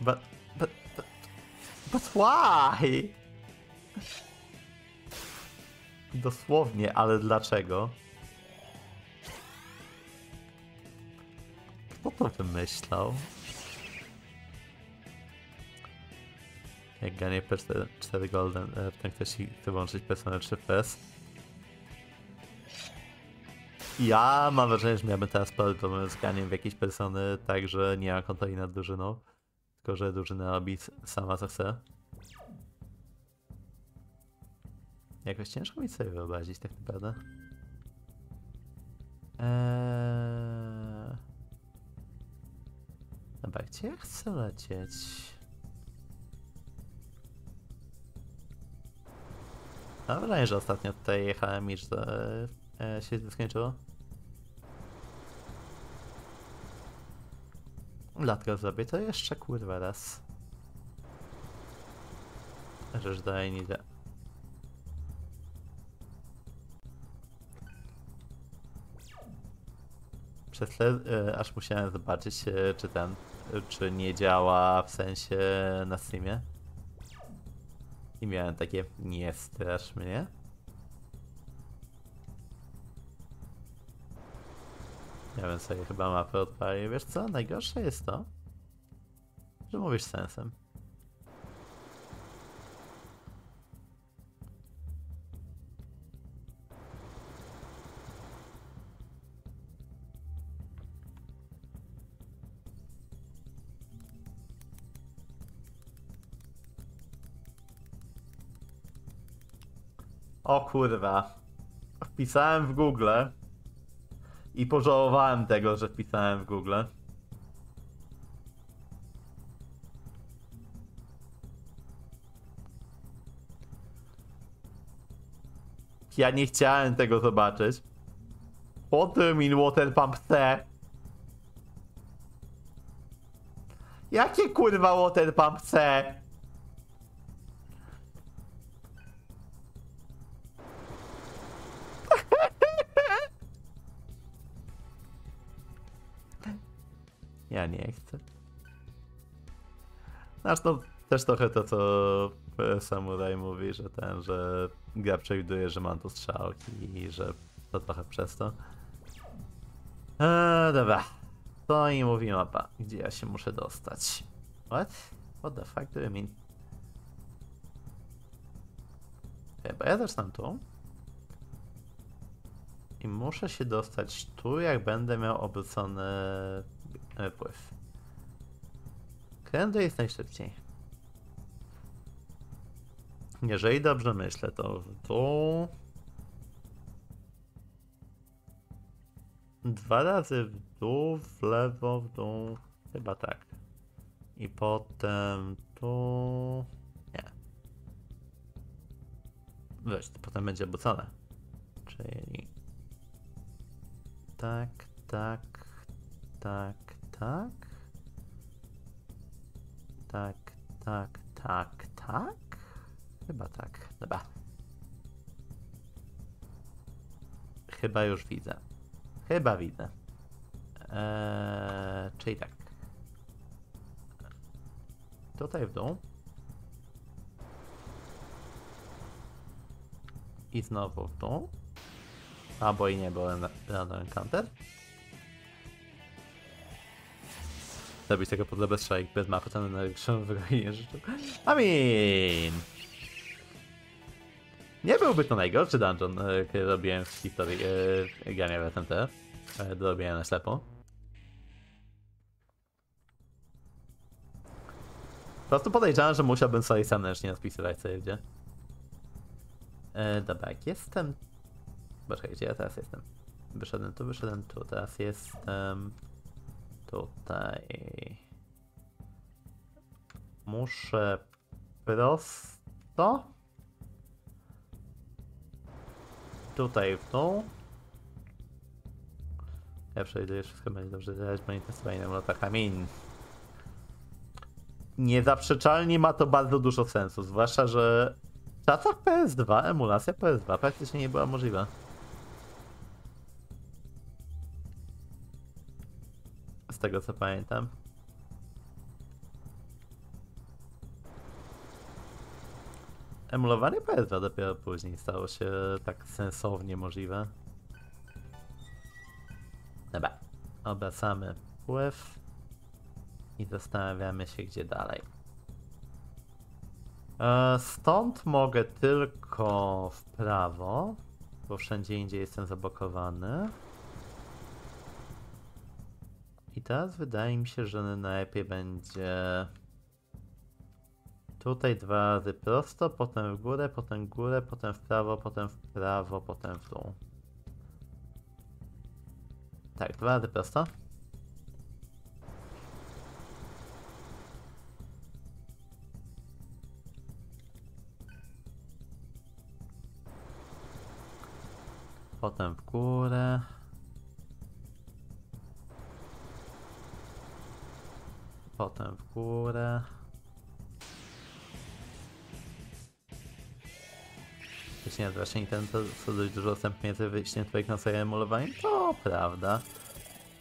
But, but, but, but why? Dosłownie, ale dlaczego? Kto to wymyślał? Jak ganie PS4 4 Golden, e, ten ktoś chce włączyć Personel 3 PS. Ja mam wrażenie, że miałbym teraz problem z graniem w jakieś persony, tak że nie ma kontroli nad drużyną, tylko że drużyna robi sama co chce. Jakoś ciężko mi sobie wyobrazić tak naprawdę. Eee... Dobra, gdzie ja chcę lecieć? Mam wrażenie, że ostatnio tutaj jechałem i że e, się to skończyło. Dlatego zrobię to jeszcze kurwa raz. Rzecz dalej nie idę. Przez e, aż musiałem zobaczyć, e, czy ten, e, czy nie działa w sensie na Steamie. I miałem takie, nie strasz mnie. Ja bym sobie chyba mapę odpalił. Wiesz co? Najgorsze jest to, że mówisz sensem. O kurwa. Wpisałem w Google i pożałowałem tego, że wpisałem w Google. Ja nie chciałem tego zobaczyć. Po tym in water pump C. Jakie kurwa water pump C? Zresztą też trochę to, co e, Samurai mówi, że ten, że gra przewiduje, że mam tu strzałki i że to trochę przez to. Eee, dobra. To i mówi mapa, gdzie ja się muszę dostać. What? What the fuck do you mean? Chyba ja zaczynam tu. I muszę się dostać tu, jak będę miał obrócony e, pływ. Krędy jest najszybciej. Jeżeli dobrze myślę, to tu... Dwa razy w dół, w lewo, w dół. Chyba tak. I potem tu. Nie. Weź, to potem będzie obucone. Czyli. Tak, tak, tak, tak. Tak, tak, tak, tak. Chyba tak. Dobra. Chyba już widzę. Chyba widzę. Eee, czyli tak. Tutaj w dół. I znowu w dół. A, bo i nie byłem random encounter. Zrobić tego pod bez strzelek, bez mapy, to na najlepszą wyraźnie życzę. I mean... Nie byłby to najgorszy dungeon, e, który robiłem w historii e, grania w SMT. E, Dorobiłem na ślepo. Po prostu podejrzewam, że musiałbym sobie sam ręcznie rozpisywać sobie gdzie. E, dobra, jak jestem... Poczekaj, gdzie ja teraz jestem? Wyszedłem tu, wyszedłem tu, teraz jestem... Tutaj... Muszę prosto... Tutaj w dół. Ja przejdę, wszystko będzie dobrze działać, bo nie lotach. I mean, Niezaprzeczalnie ma to bardzo dużo sensu, zwłaszcza, że w czasach PS2 emulacja PS2 praktycznie nie była możliwa. Tego co pamiętam. Emulowanie PS2 dopiero później stało się tak sensownie możliwe. Dobra, obracamy pływ i zastanawiamy się gdzie dalej. E, Stąd mogę tylko w prawo, bo wszędzie indziej jestem zablokowany. I teraz wydaje mi się, że najlepiej będzie tutaj dwa razy prosto, potem w górę, potem w górę, potem w prawo, potem w prawo, potem w dół. Tak, dwa razy prosto. Potem w górę. Potem w górę. Właśnie właśnie Nintendo co dość dużo odstępów między wyjściem twojej konsoli emulowaniem? To prawda.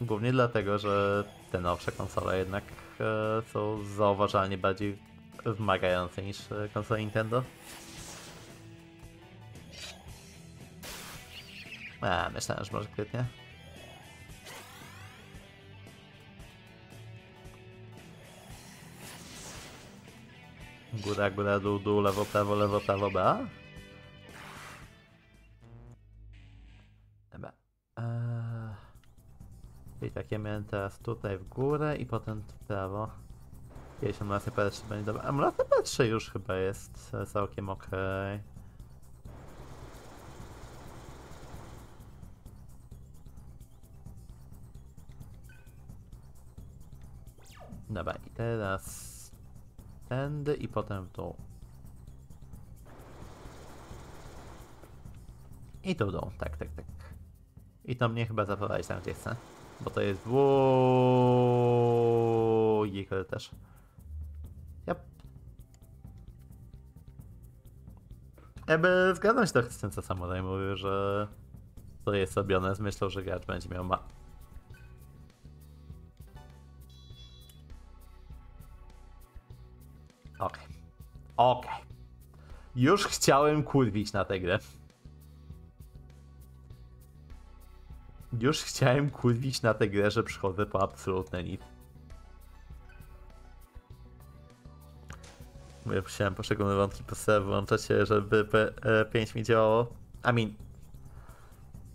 Głównie dlatego, że te nowsze konsole jednak e, są zauważalnie bardziej wymagające niż e, konsole Nintendo. A, myślałem, że może krytnie. Góra, góra, dół, dół, lewo, prawo, lewo, prawo, ba. Dobra. Eee... I tak ja miałem teraz tutaj w górę i potem w prawo. Kiedyś emulacja PS3 będzie dobra. Emulacja PS3 już chyba jest całkiem okej. Dobra, i teraz tędy i potem w dół. I tu w dół, tak, tak, tak. I to mnie chyba zaprowadzić tam gdzie chcę. Bo to jest długi też. Yep. Jakby zgadzam się trochę z tym, co Samurai mówił, że to jest robione z myślą, że gracz będzie miał ma Okej. Okej. Już chciałem kurwić na tę grę. Już chciałem kurwić na tę grę, że przychodzę po absolutne nic. Ja musiałem poszczególne wątki podstawowe włączać się, żeby P5 mi działało. I mean,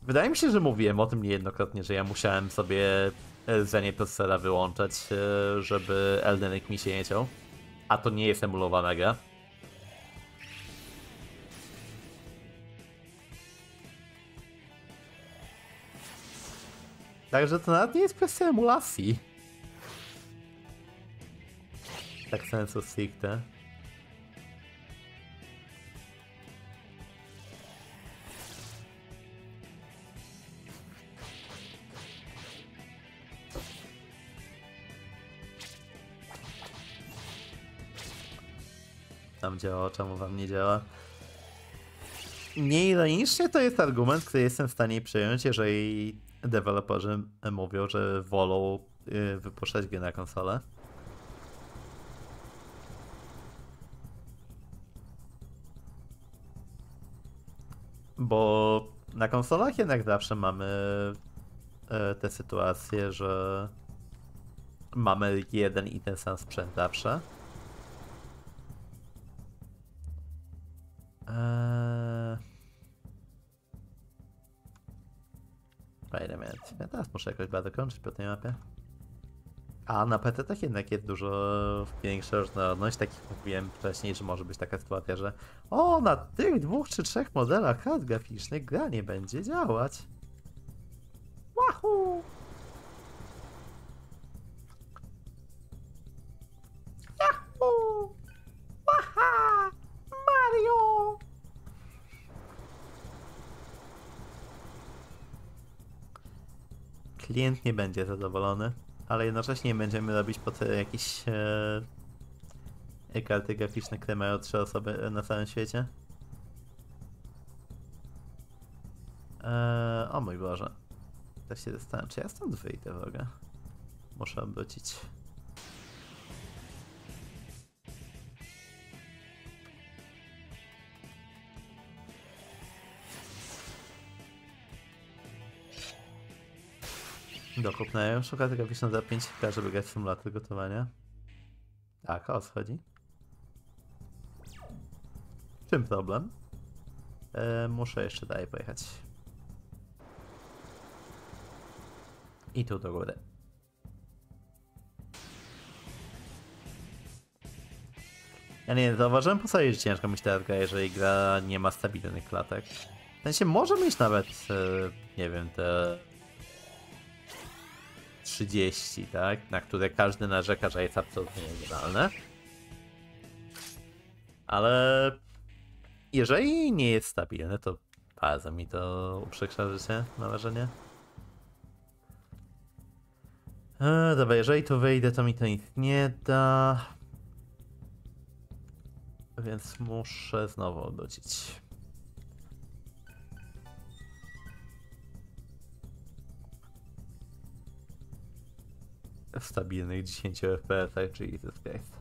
wydaje mi się, że mówiłem o tym niejednokrotnie, że ja musiałem sobie rdzenie procesora wyłączać, e, żeby Elden Ring mi się nie ciął. A to nie jest emulowana gra. Także to nawet nie jest kwestia emulacji. Tak sensu stricte. Tam działa, czemu wam nie działa? Nieironicznie to jest argument, który jestem w stanie przyjąć, jeżeli deweloperzy mówią, że wolą y, wypuszczać gry na konsolę. Bo na konsolach jednak zawsze mamy e, tę sytuację, że mamy jeden i ten sam sprzęt zawsze. Teraz muszę jakoś bardzo kończyć po tej mapie. A na tak jednak jest dużo większa różnorodność. Tak jak mówiłem wcześniej, że może być taka sytuacja, że o, na tych dwóch czy trzech modelach kart graficznych gra nie będzie działać. Wahoo! Klient nie będzie zadowolony, ale jednocześnie będziemy robić po to jakieś e, karty graficzne, które mają trzy osoby na całym świecie. E, o mój Boże. Tak się zastanawiam, czy ja stąd wyjdę w ogóle? Muszę obrócić. Dokup szuka graficzna za 5 k żeby grać w symulator gotowania. Tak, o co chodzi? Czym problem? E, muszę jeszcze dalej pojechać. I tu do góry. Ja nie zauważyłem po sobie, że ciężko mieć teraz gra, jeżeli gra nie ma stabilnych klatek. W sensie może mieć nawet, e, nie wiem, te 30, tak? Na które każdy narzeka, że jest absolutnie niegralne. Ale jeżeli nie jest stabilne, to bardzo mi to uprzykrza życie, mam wrażenie. E, dobra, jeżeli tu wyjdę, to mi to nic nie da. Więc muszę znowu odwrócić. Stabilnych 10 FPS, Jesus Christ.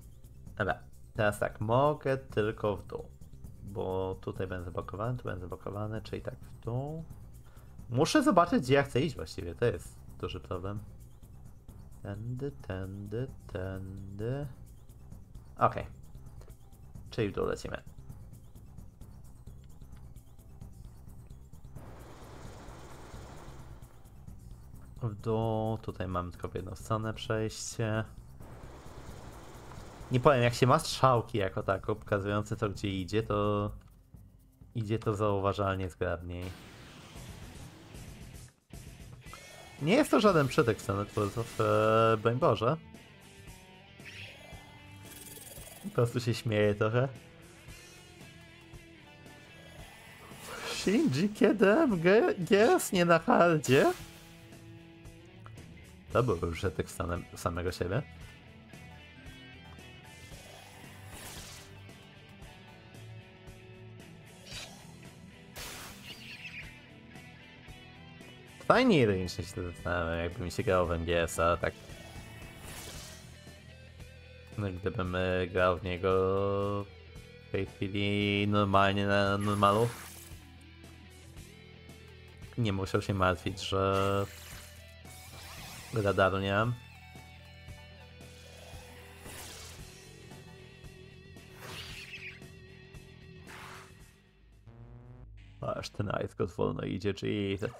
Dobra, teraz tak, mogę tylko w dół. Bo tutaj będę zablokowany, tu będę zablokowany, czyli tak w dół. Muszę zobaczyć, gdzie ja chcę iść właściwie, to jest duży problem. Tędy, tędy, tędy. Okej. Okay. Czyli w dół lecimy. W dół. Tutaj mamy tylko w jedną stronę przejście. Nie powiem, jak się ma strzałki jako tako, pokazujące to gdzie idzie, to idzie to zauważalnie zgrabniej. Nie jest to żaden przytyk strony twórców, eee, broń Boże. Po prostu się śmieję trochę. Shinji, kiedy Gears nie na hardzie? To byłby stanem samego siebie. Fajnie ironicznie się zastanawiam, jakby mi się grało w MGS-a, tak... No, gdybym e, grał w niego w tej chwili normalnie na normalu. Nie musiał się martwić, że Radaru nie mam. Aż ten Ice wolno idzie, Jesus.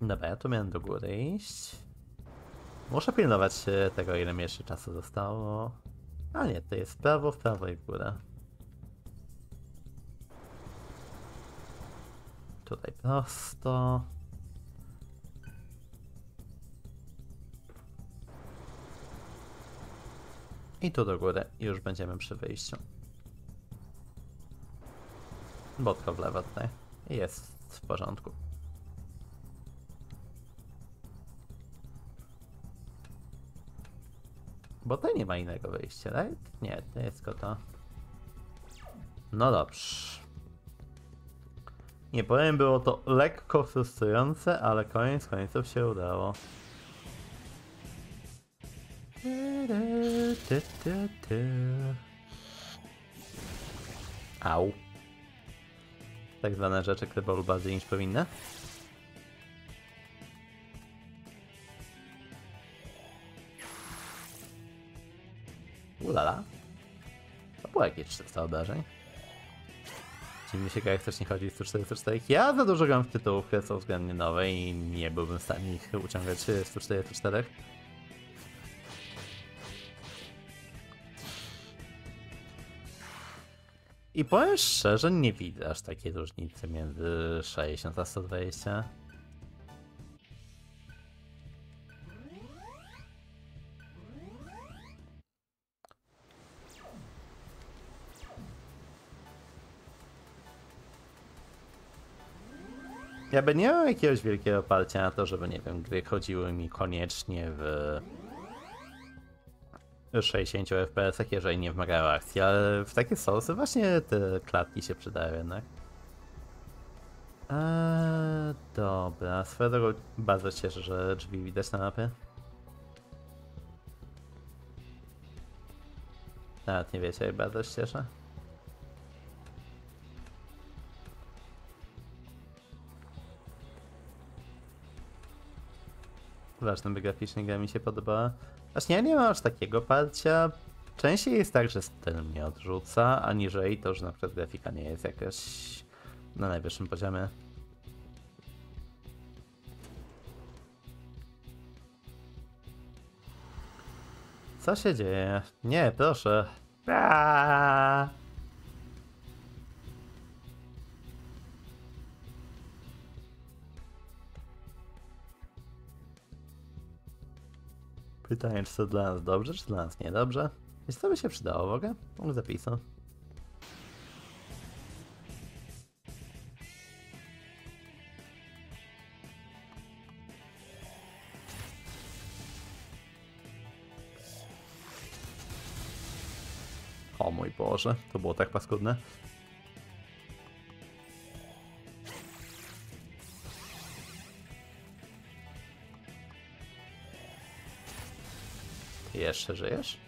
Dobra, ja tu miałem do góry iść. Muszę pilnować tego, ile mi jeszcze czasu zostało. A nie, to jest w prawo, w prawo i w górę. Tutaj prosto. I tu do góry. Już będziemy przy wyjściu. Botka w lewo tutaj. Jest w porządku. Bo tutaj nie ma innego wyjścia, tak? Nie, to jest tylko to. No dobrze. Nie powiem, było to lekko frustrujące, ale koniec końców się udało. Au. Tak zwane rzeczy, które bolą bardziej niż powinny. Ulala. To było jakieś 300 obrażeń. Dziwi mi się, jak też nie chodzi 144. Ja za dużo gram w tytułów, które są względnie nowe i nie byłbym w stanie ich uciągać 144. I powiem szczerze, nie widzę aż takiej różnicy między 60 a 120. Ja by nie miał jakiegoś wielkiego parcia na to, żeby, nie wiem, gry chodziły mi koniecznie w 60 fps, jeżeli nie wymagają akcji, ale w takie sosy właśnie te klatki się przydają jednak. Eee, dobra, swoją drogą bardzo cieszę, że drzwi widać na mapie. Nawet nie wiecie, jak bardzo się cieszę. Ważne, by graficznie gra mi się podobała. Właśnie ja nie mam aż takiego parcia. Częściej jest tak, że styl mnie odrzuca, aniżeli to, że na przykład grafika nie jest jakaś na najwyższym poziomie. Co się dzieje? Nie, proszę. Aaaa! Pytanie, czy to dla nas dobrze, czy dla nas niedobrze? Jeśli to by się przydało w ogóle, punkt zapisu. O mój Boże, to było tak paskudne. Jeszcze żyjesz?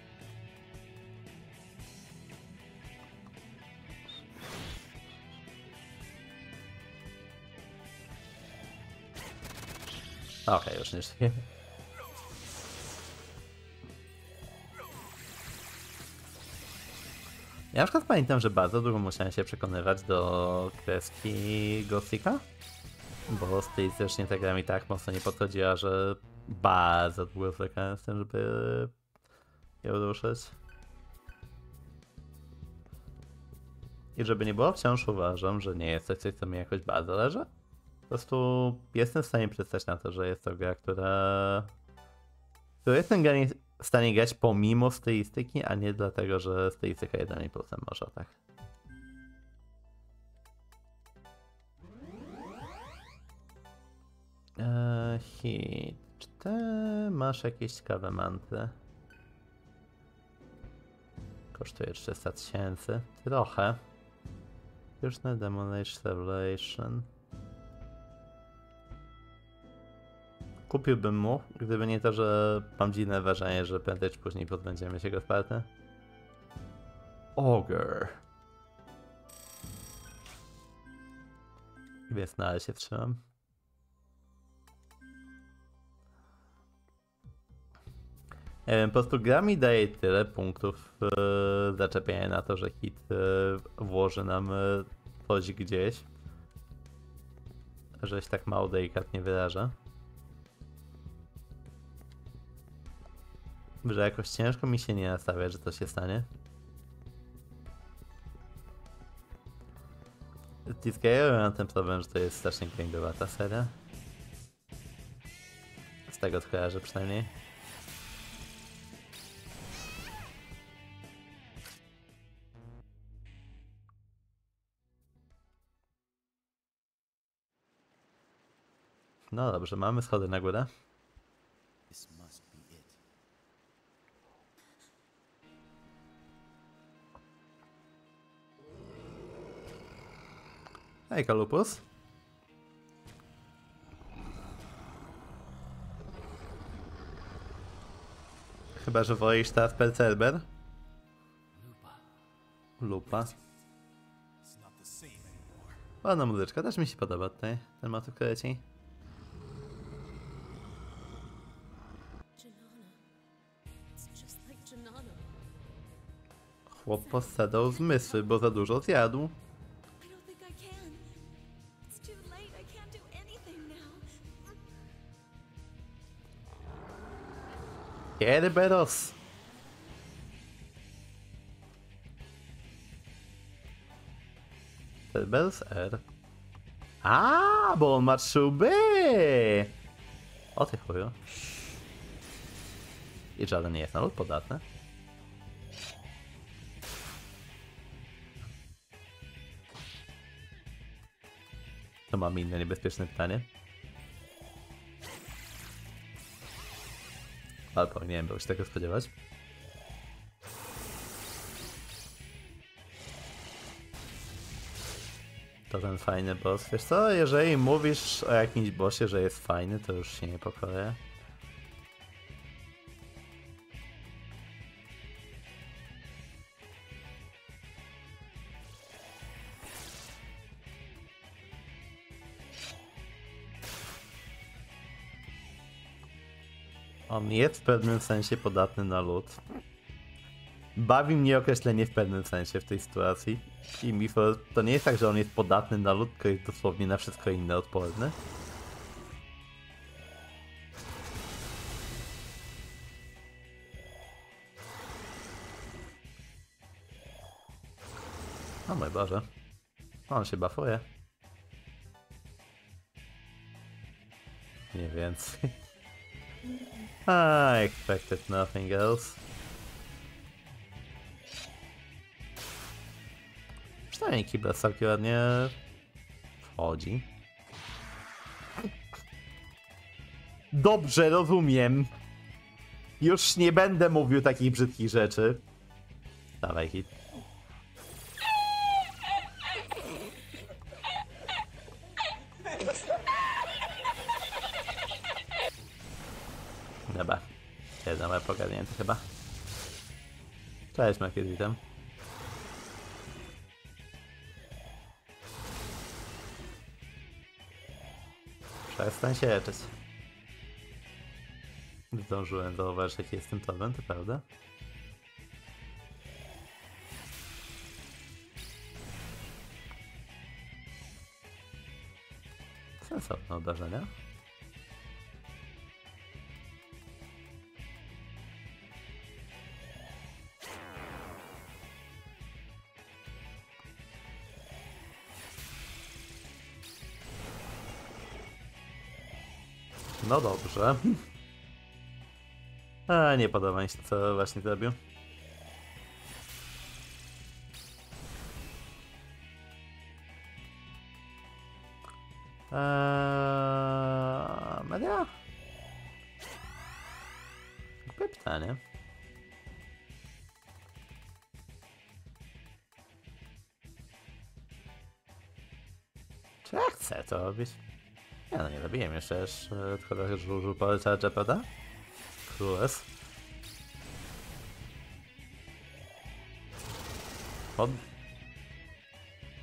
Okej, już nie żyję. Ja na przykład pamiętam, że bardzo długo musiałem się przekonywać do kreski Gothica, bo stylistycznie ta gra mi tak mocno nie podchodziła, że bardzo długo zwlekałem z tym, żeby ją ruszyć. I żeby nie było, wciąż uważam, że nie jest to coś, co mi jakoś bardzo leży. Po prostu jestem w stanie przystać na to, że jest to gra, która... którą jestem w stanie grać pomimo stylistyki, a nie dlatego, że stylistyka jest dla plusem może tak. Eee, hit. Czy masz jakieś ciekawe manty? Kosztuje 300 tysięcy. Trochę. Już na Demolish. Kupiłbym mu, gdyby nie to, że mam dziwne wrażenie, że prędzej czy później pozbędziemy się go Sparty. Ogre. Więc na się trzymam. Po prostu gra mi daje tyle punktów e, zaczepienia na to, że hit e, włoży nam e, gdzieś, że się tak mało delikatnie wyraża. Że jakoś ciężko mi się nie nastawia, że to się stanie. Disgaea ma ten problem, że to jest strasznie grindowa seria. Z tego kojarzę przynajmniej. No dobrze, mamy schody na górę. Hej, Kalupus. Chyba, że wolisz teraz Pelcelber. Lupa. Ładna muzyczka, też mi się podoba tutaj, ten motyw leci. Chłop posadał zmysły, bo za dużo zjadł. Kerberos! Kerberos R. A, bo on ma szuby! O ty chuju. I żaden nie jest na lód podatny. Mam inne niebezpieczne pytanie. Ale powinienem był się tego spodziewać. To ten fajny boss. Wiesz co, jeżeli mówisz o jakimś bossie, że jest fajny, to już się niepokoję. Jest w pewnym sensie podatny na lód. Bawi mnie określenie w pewnym sensie w tej sytuacji. I mi to, to nie jest tak, że on jest podatny na lód, tylko jest dosłownie na wszystko inne odporny. O mój Boże. On się bafuje. Nie więcej. I expected nothing else. Przynajmniej kibla całkiem ładnie wchodzi. Dobrze, rozumiem. Już nie będę mówił takich brzydkich rzeczy. Dawaj hit. Dobra. Jedna moja pogadnięta chyba. Cześć, Markiet, witam. Przestań się leczyć. Zdążyłem zauważyć, jaki jestem problem, to prawda? Sensowne uderzenia. Dobrze. A nie podoba mi się, co właśnie zrobił. Eee, media? Głupie pytanie. Czy ja chcę to robić? Ja no nie robiłem jeszcze, tylko żużu poleca Jeoparda. Króles. What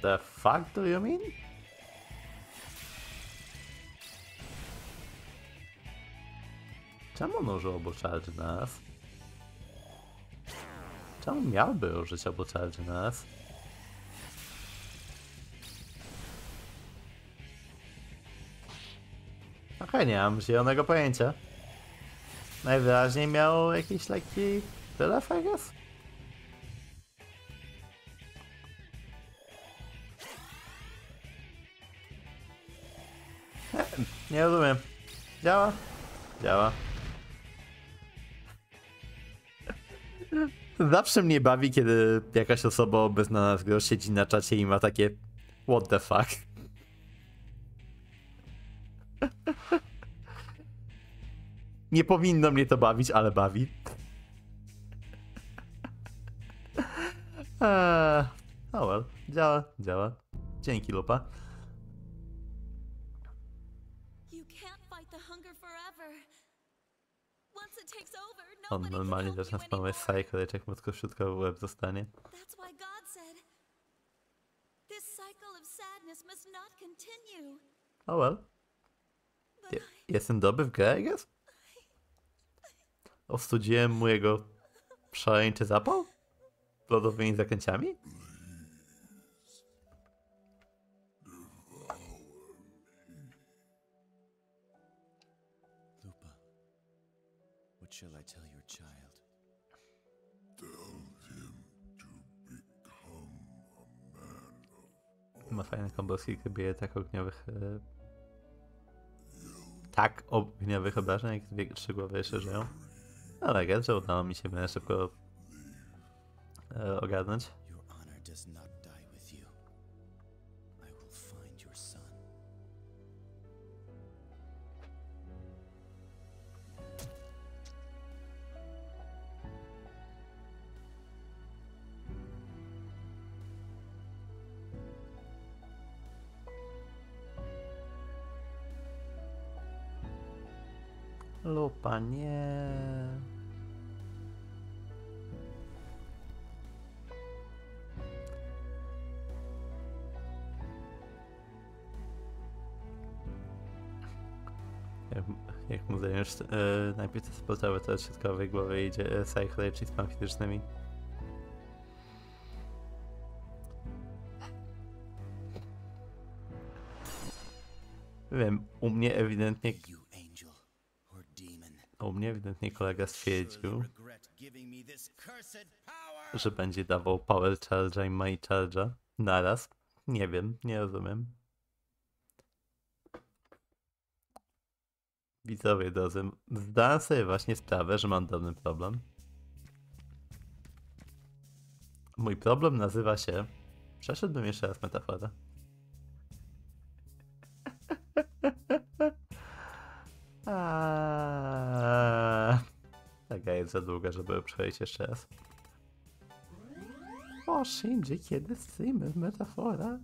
the fuck do you mean? Czemu on użył obu nas? Czemu miałby użyć obu nas? Nie mam zielonego pojęcia. Najwyraźniej miał jakiś lekki wylew, I guess? Nie rozumiem. Działa? Działa. Zawsze mnie bawi, kiedy jakaś osoba obecna na nas siedzi na czacie i ma takie what the fuck. Nie powinno mnie to bawić, ale bawi. Eee, oh well, działa, działa. Dzięki, Lupa. On normalnie zaczyna cycle, jak mu tylko środkowy łeb zostanie. Oh well. Jestem dobry w grę, I guess? Ostudziłem mu jego szaleńczy zapał? Lodowymi zakręciami? Shall I tell your child? Ma fajne komboski, kiedy bije tak ogniowych... E... Tak ogniowych obrażeń, jak dwie trzy głowy jeszcze żyją. Ale jest, że udało mi się szybko e, ogarnąć. Your honor zajmiesz e, najpierw te sportowe, to od środkowej głowy idzie e, cycle, czyli spam fizycznymi. Wiem, u mnie ewidentnie, u mnie ewidentnie kolega stwierdził, że będzie dawał Power Charge'a i Might Charge'a naraz. Nie wiem, nie rozumiem. Widzowie drodzy, zdałem sobie właśnie sprawę, że mam drobny problem. Mój problem nazywa się... Przeszedłbym jeszcze raz metaforę. Aaaa. Taka jest za długa, żeby przejść jeszcze raz. O, Shinji, kiedy streamy? Metafora.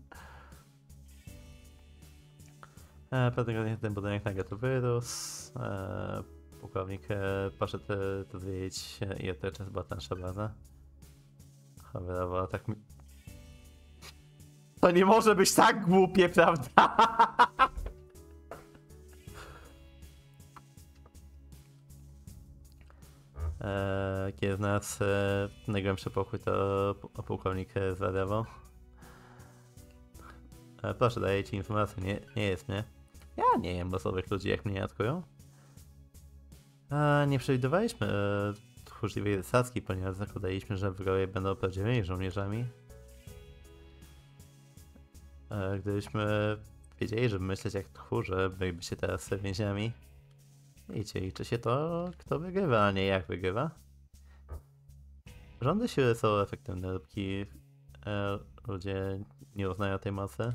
E, ten budynek nagadł wirus. E, pułkownik e, poszedł e, to zwiedzić e, i otoczyć Batan Shabana. Chowerowo atak mi... To nie może być tak głupie, prawda? E, kiedy znalazł e, najgłębszy pokój, to pu- pułkownik e, zwariował. E, proszę, daję ci informację, nie, nie jest mnie. Ja nie jem losowych ludzi, jak mnie atkują. E, nie przewidywaliśmy e, tchórzliwej zasadzki, ponieważ zakładaliśmy, że wrogowie będą prawdziwymi żołnierzami. E, gdybyśmy wiedzieli, żeby myśleć jak tchórze, bylibyście teraz więźniami. Wiecie, liczy się to, kto wygrywa, a nie jak wygrywa. Rządy siły są efektywne, dopóki e, ludzie nie uznają tej mocy.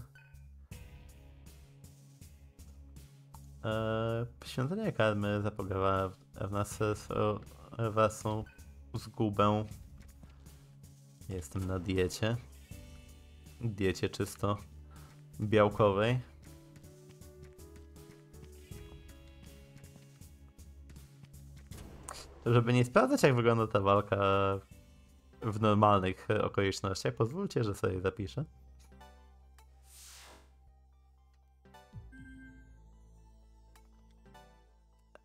Poświęcenie karmy zapogowa w, nas swoją własną zgubę. Jestem na diecie. Diecie czysto białkowej. Żeby nie sprawdzać, jak wygląda ta walka w normalnych e, okolicznościach, pozwólcie, że sobie zapiszę.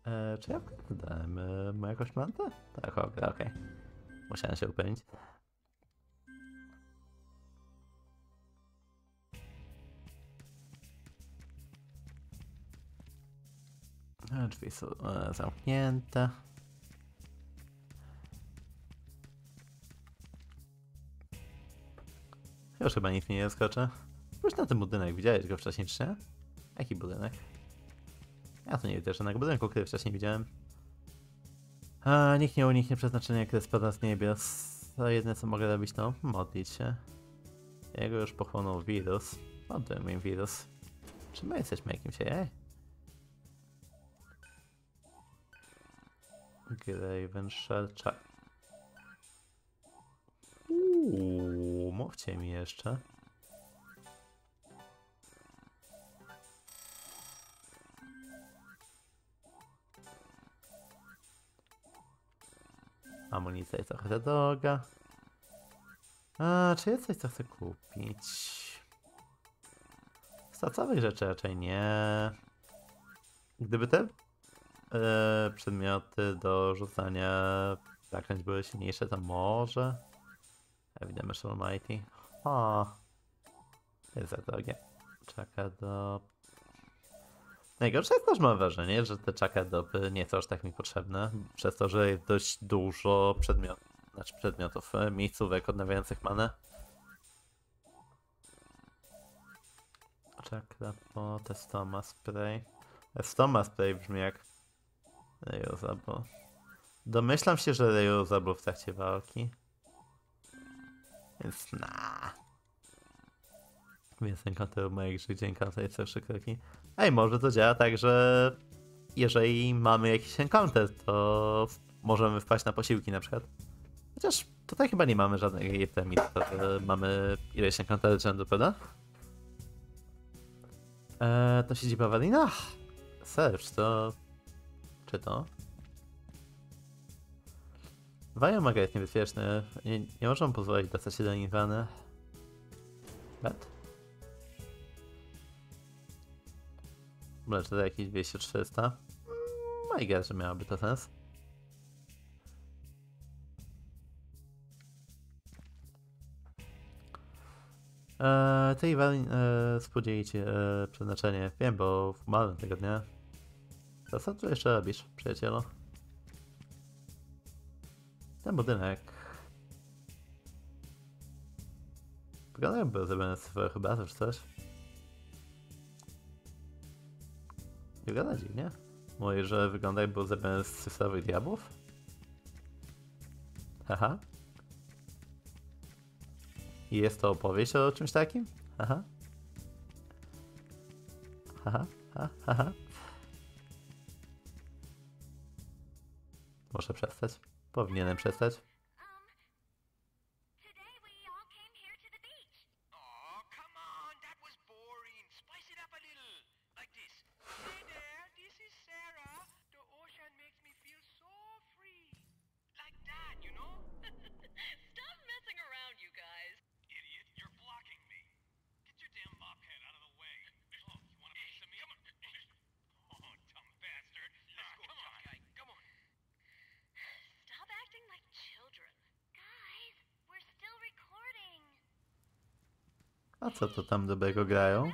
E, czy ja w końcu dałem e, moją koszmantę? Tak, okej, okej. Musiałem się upewnić. E, Drzwi są e, zamknięte. Już chyba nic mnie nie zaskoczy. Spójrz na ten budynek, widziałeś go wcześniej czy nie? Jaki budynek? Ja tu nie widzę żadnego budynku, który wcześniej widziałem. A, nikt nie uniknie przeznaczenia, które spada z niebios. To jedyne co mogę robić to modlić się. Jego już pochłonął wirus. Oddajmy im wirus. Czy my jesteśmy jakimś AI? Graven Shell Char. Uuu, mówcie mi jeszcze. Amunicja jest trochę za droga. A, czy jest coś, co chcę kupić? Stacowych rzeczy raczej nie. Gdyby te e, przedmioty do rzucania zaklęć były silniejsze, to może. Ewidentnie Almighty. O, jest za drogie. Czeka do. Najgorsze jest też mam wrażenie, że te czakadopy nie są aż tak mi potrzebne, przez to, że jest dość dużo przedmiotów, znaczy przedmiotów, e, miejscówek odnawiających manę. Czakra po testoma spray. Testoma spray brzmi jak reusable. Domyślam się, że reusable w trakcie walki. Więc na. Więc encounter grze, gdzie encounter jest pierwsze kroki. Ej, może to działa tak, że jeżeli mamy jakiś encounter, to możemy wpaść na posiłki na przykład. Chociaż tutaj chyba nie mamy żadnej epidemii, to że mamy ileś encounter rzędu, prawda? Eee, to siedziba Walina? Search, to... Czy to? Wajomaga jest niebezpieczny. Nie, nie możemy pozwolić dostać się do Nirwany. Bet? Lecz to jakieś 200-300. My guess, że miałoby to sens. Eee, tej wali eee, spodziejcie eee, przeznaczenie. Wiem, bo w malym tego dnia. To co tu jeszcze robisz, przyjacielu? Ten budynek. Wygląda jakby zrobiony z bazów czy coś. Wygląda dziwnie. Mówię, że wygląda jakby był zrobiony z cyfrowych diabłów? Haha. I jest to opowieść o czymś takim? Haha. Haha, ha, haha. Muszę przestać. Powinienem przestać. Um, today we all came here to the beach. Oh, come on, that was boring. Spice it up a little. Like this. Hey there, this is Sarah. The ocean makes me feel so free. Like that, you know? Stop messing around, you guys. Idiot, you're blocking me. Get your damn mop head out of the way. Oh, you want a piece of me? Come on. Oh, dumb bastard. Let's go, come on, guy. Come on. Stop acting like children. Guys, we're still recording. A co to tam dobrego grają?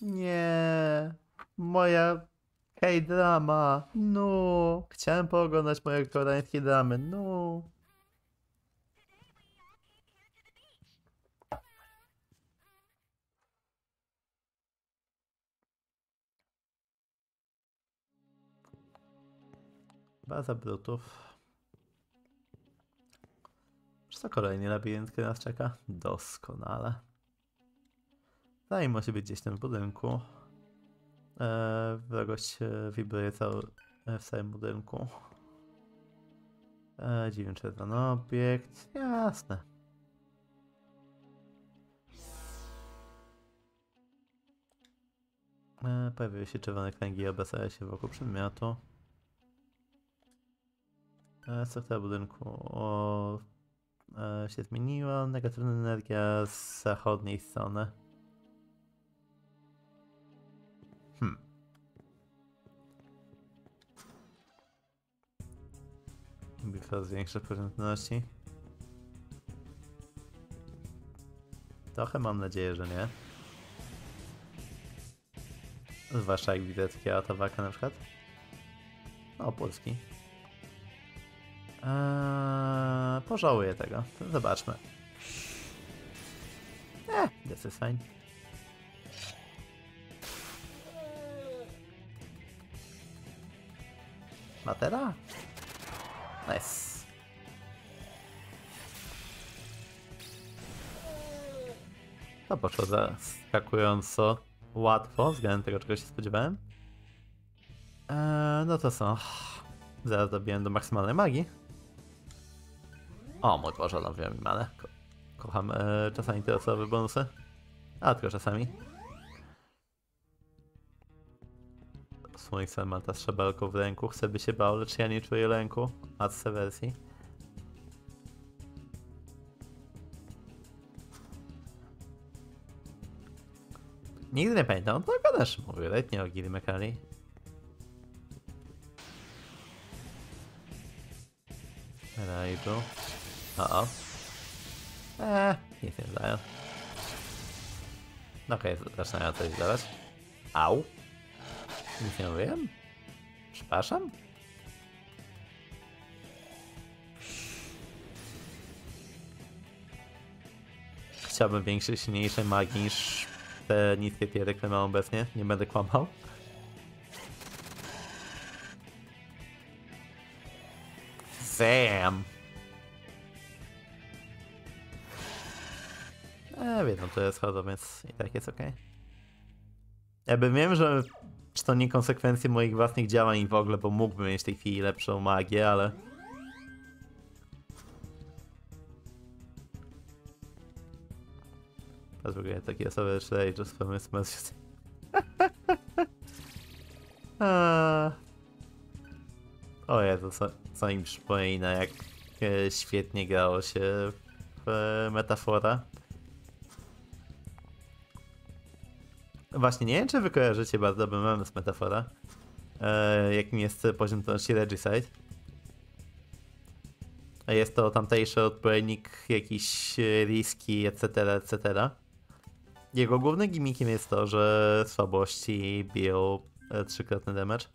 Nie, moja K-drama, no. Chciałem pooglądać moje koreańskie dramy, no. Baza brutów. Czy to kolejny labirynt, który nas czeka? Doskonale. Dalej musi być gdzieś w tym budynku. Eee, wrogość e, wibruje cały, e, w całym budynku. Eee, dziwny czerwony obiekt. Jasne. Eee, pojawiły się czerwone kręgi i obracają się wokół przedmiotu. Struktura budynku e, się zmieniła. Negatywna energia z zachodniej strony. Hmm. Bitwa zwiększa poziom trudności. Trochę mam nadzieję, że nie. Zwłaszcza jak widzę takiego atawaka na przykład. O, polski. Eee, pożałuję tego. Zobaczmy. Eh, this is fine. Matera? Nice. To poszło zaskakująco łatwo, względem tego, czego się spodziewałem. Eee, no to co? Zaraz dobiłem do maksymalnej magii. O mój Boże, robiłem mi manę. Ko kocham e, czasami te osobowe bonusy. A tylko czasami. Słońce ma ta strzebalką w ręku. Chce by się bał, lecz ja nie czuję lęku. Ad wersji. Nigdy nie pamiętam, to też mówię, letnie o Gilly McCallie. Rajdu. O. Eee, nic nie zdają. No okej, okay, zaczynają coś zdawać. Au. Nic nie mówiłem? Przepraszam? Chciałbym większej, silniejszej magii niż te niskie tiery, które mam obecnie. Nie będę kłamał. Sam. E, wiem, to jest chodzą, więc i tak jest ok. Jakby wiem, że czy to nie konsekwencje moich własnych działań w ogóle, bo mógłbym mieć w tej chwili lepszą magię, ale... Pozwolę takie osoby 4 Ages from Smash. O Jezu, co, co im przypomina, jak e, świetnie grało się w e, Metafora. Właśnie, nie wiem czy wy kojarzycie bardzo dobry mem z Metafora. E, jakim jest poziom trudności Regicide. Jest to tamtejszy odpowiednik jakiś e, riski, etc., etc. Jego głównym gimmickiem jest to, że słabości biją e, trzykrotny damage.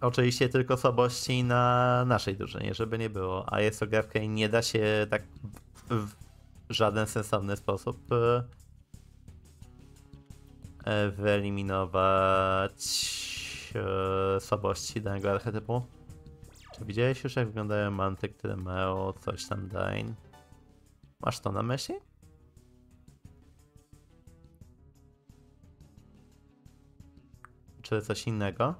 Oczywiście tylko słabości na naszej drużynie, żeby nie było. A jest to gra, w nie da się tak w żaden sensowny sposób e, wyeliminować e, słabości danego archetypu. Czy widziałeś już jak wyglądają manty, które mają coś tam dain? Masz to na myśli? Czy coś innego?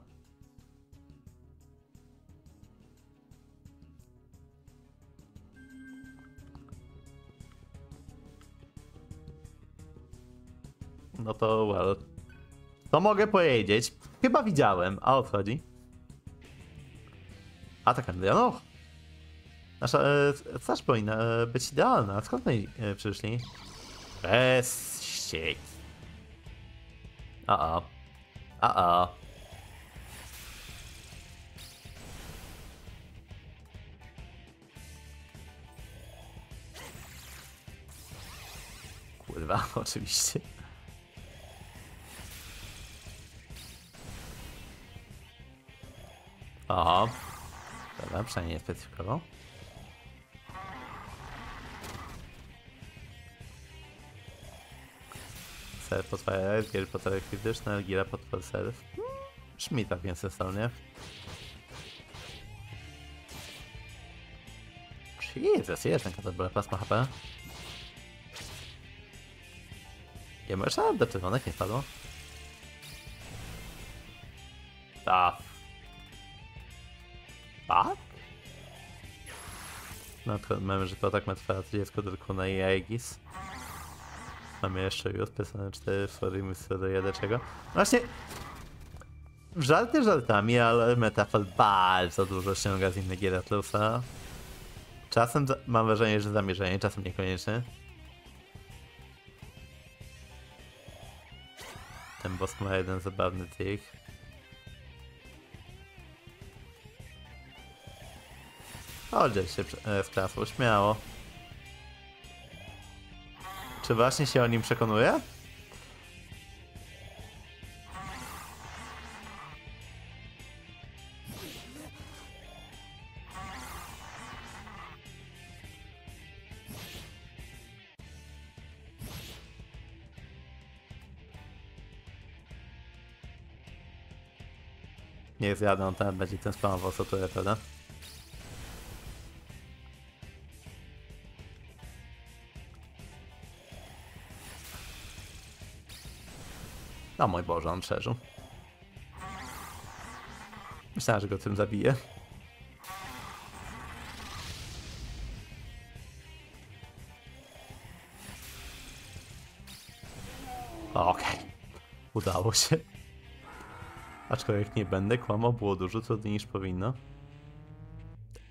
No to well. To mogę powiedzieć. Chyba widziałem. A o co chodzi? Atak Andrianów? Nasza e, twarz powinna e, być idealna. Skąd oni e, przyszli? Bez ściek. A a. A a. Kurwa, oczywiście. O. Dobra, przynajmniej nie specyfikował. Self potwora, gier potwory krytyczne, gira potwór self. Brzmi tak więc sensownie. Jesus, jest ten katabla plasma HP. Ja może do czerwonek nie wpadło? Tak. Tak? No to mamy, że to tak ma trwać dziecko tylko na Aegis. Mamy jeszcze już Persona 4 Forum do czego. Właśnie żarty żartami, ale Metafel bardzo dużo ściąga z innych gier Atlusa. Czasem za- mam wrażenie, że zamierzenie, czasem niekoniecznie. Ten boss ma jeden zabawny trik. Odziel się w e, klasę, śmiało. Czy właśnie się o nim przekonuje? Nie zjadą, ten będzie ten spamował, co prawda? No mój Boże, on przeżył. Myślałem, że go tym zabije. Okej. Udało się. Aczkolwiek nie będę kłamał, było dużo trudniej niż powinno.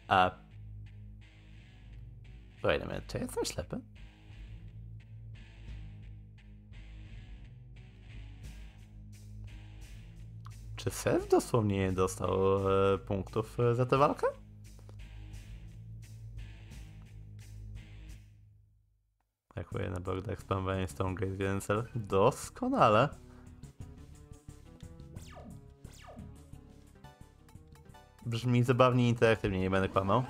A... Wait a minute, czy ja jestem ślepy? Czy Seth dosłownie nie dostał e, punktów e, za tę walkę? Dziękuję na blog spamowanie Stonegate Więcel. Doskonale. Brzmi zabawnie interaktywnie, nie będę kłamał.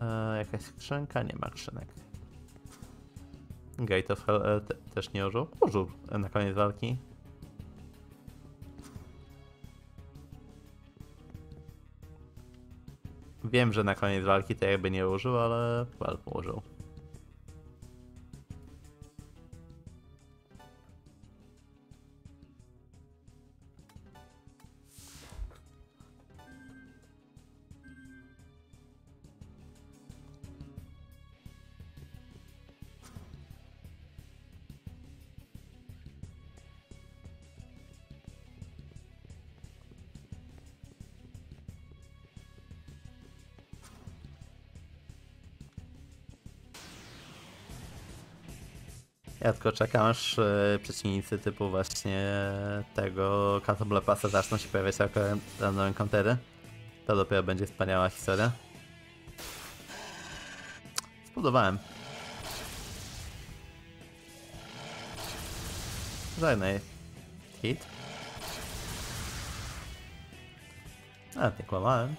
E, jakaś skrzynka? Nie ma skrzynek. Gate of Hell e, te, też nie użył. Użył e, na koniec walki. Wiem, że na koniec walki to jakby nie użył, ale well, użył. Tylko czekam, aż e, przeciwnicy typu właśnie tego Katoblepasa zaczną się pojawiać jako random encountery. To dopiero będzie wspaniała historia. Spodobałem. Żadnej hit. A, nie kłamałem.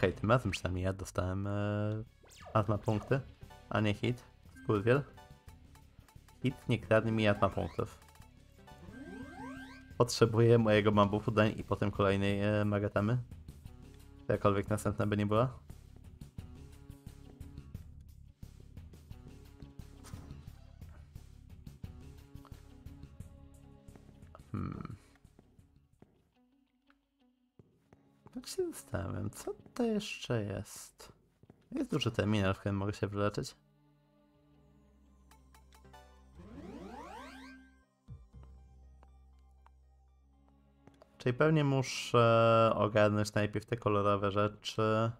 Okej, tym razem przynajmniej ja dostałem e, punkty, a nie hit. Skurwiel. Hit nie kradnie mi atma punktów. Potrzebuję mojego mambufu dań i potem kolejnej e, magatamy. Jakakolwiek następna by nie była. To jeszcze jest? Jest duży terminal, w którym mogę się wyleczyć. Czyli pewnie muszę ogarnąć najpierw te kolorowe rzeczy.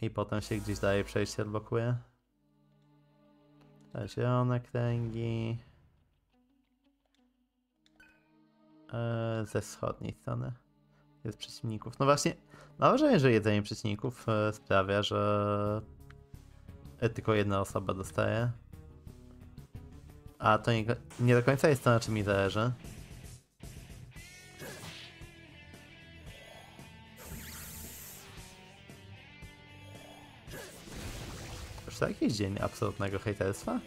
I potem się gdzieś dalej przejście odblokuje. Te Zielone kręgi. e, ze wschodniej strony jest przeciwników. No właśnie, mam wrażenie, że jedzenie przeciwników e, sprawia, że e, tylko jedna osoba dostaje. A to nie, nie do końca jest to, na czym mi zależy. Już to jakiś dzień absolutnego hejterstwa?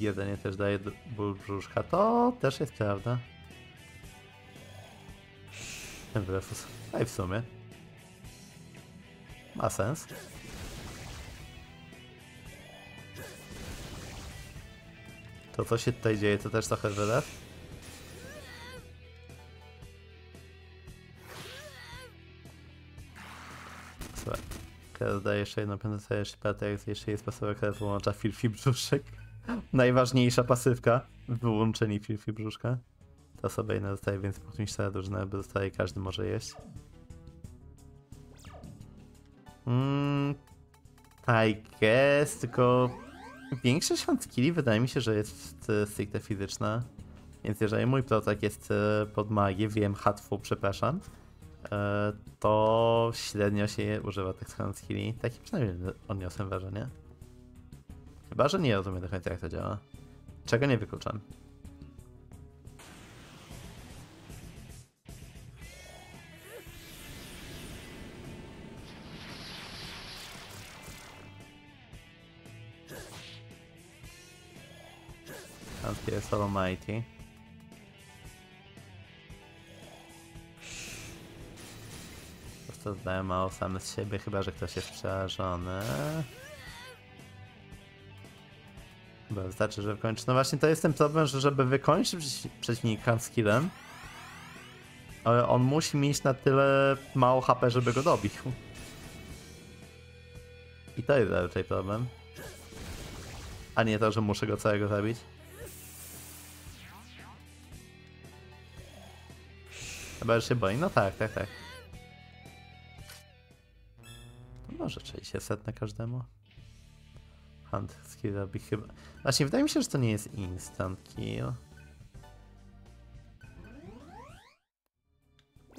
Jedzenie też daje ból brzuszka. To też jest prawda. Refus. A i w sumie. Ma sens. To co się tutaj dzieje, to też trochę wylew. Teraz daje jeszcze jedną piątą jeszcze patek, jeszcze jest pasowa, która wyłącza filfi brzuszek. Najważniejsza pasywka. Wyłączenie filfi brzuszka. Ta osoba jedna więcej punktów niż cała drużyna, bo dostaje każdy może jeść. Mm, I guess, tylko większość skilli wydaje mi się, że jest e, stricte fizyczna. Więc jeżeli mój protek jest e, pod magię, wiem, hatfu, przepraszam, e, to średnio się używa tych skilli. Takie przynajmniej odniosłem wrażenie. Chyba, że nie rozumiem do końca jak to działa. Czego nie wykluczam. Jest Almighty. Po prostu zdaję mało same z siebie, chyba że ktoś jest przerażony. Chyba wystarczy, że wykończy. No właśnie to jest ten problem, że żeby wykończyć przeci- przeciwnika skillem, ale on musi mieć na tyle mało HP, żeby go dobił. I to jest raczej problem. A nie to, że muszę go całego zabić. Chyba, że się boi. No tak, tak, tak. To może czyli się setne każdemu. Hunt skill robi chyba... Właśnie, wydaje mi się, że to nie jest instant kill.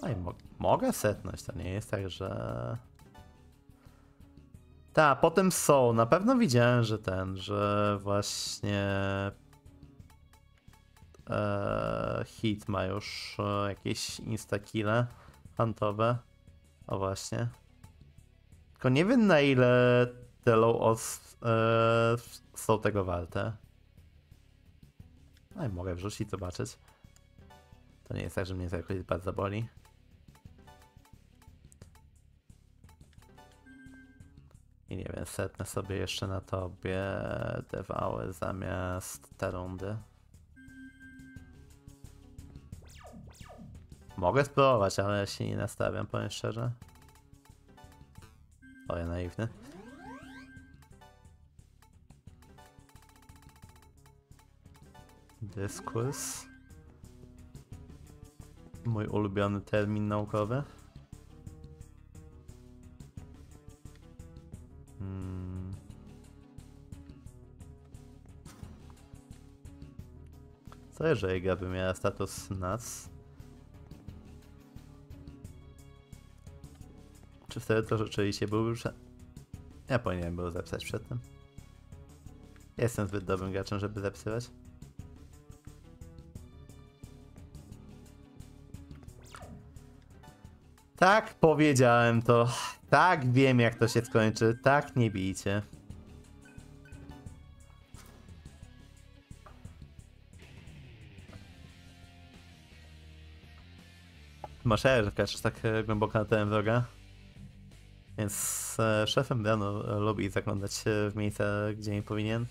No i mo mogę setnąć, to nie jest tak, że... Ta, potem są. Na pewno widziałem, że ten, że właśnie e, hit ma już e, jakieś instakile huntowe. O właśnie. Tylko nie wiem na ile low odds e, są tego warte. No i mogę wrzucić, zobaczyć. To nie jest tak, że mnie to jakoś bardzo boli. I nie wiem, setnę sobie jeszcze na tobie dewały zamiast te rundy. Mogę spróbować, ale się nie nastawiam, powiem szczerze. O, ja naiwny. Dyskurs. Mój ulubiony termin naukowy. Hmm. Co jeżeli gra by miała status NAS? Czy wtedy to rzeczywiście byłby prze... Ja powinienem był zapisać przed tym. Jestem zbyt dobrym graczem, żeby zapisywać. Tak, powiedziałem to. Tak, wiem jak to się skończy. Tak, nie bijcie. Masz że kaczysz tak e, głęboko na teren wroga. Więc e, szefem Brano e, lubi zaglądać w miejsca, gdzie nie powinien.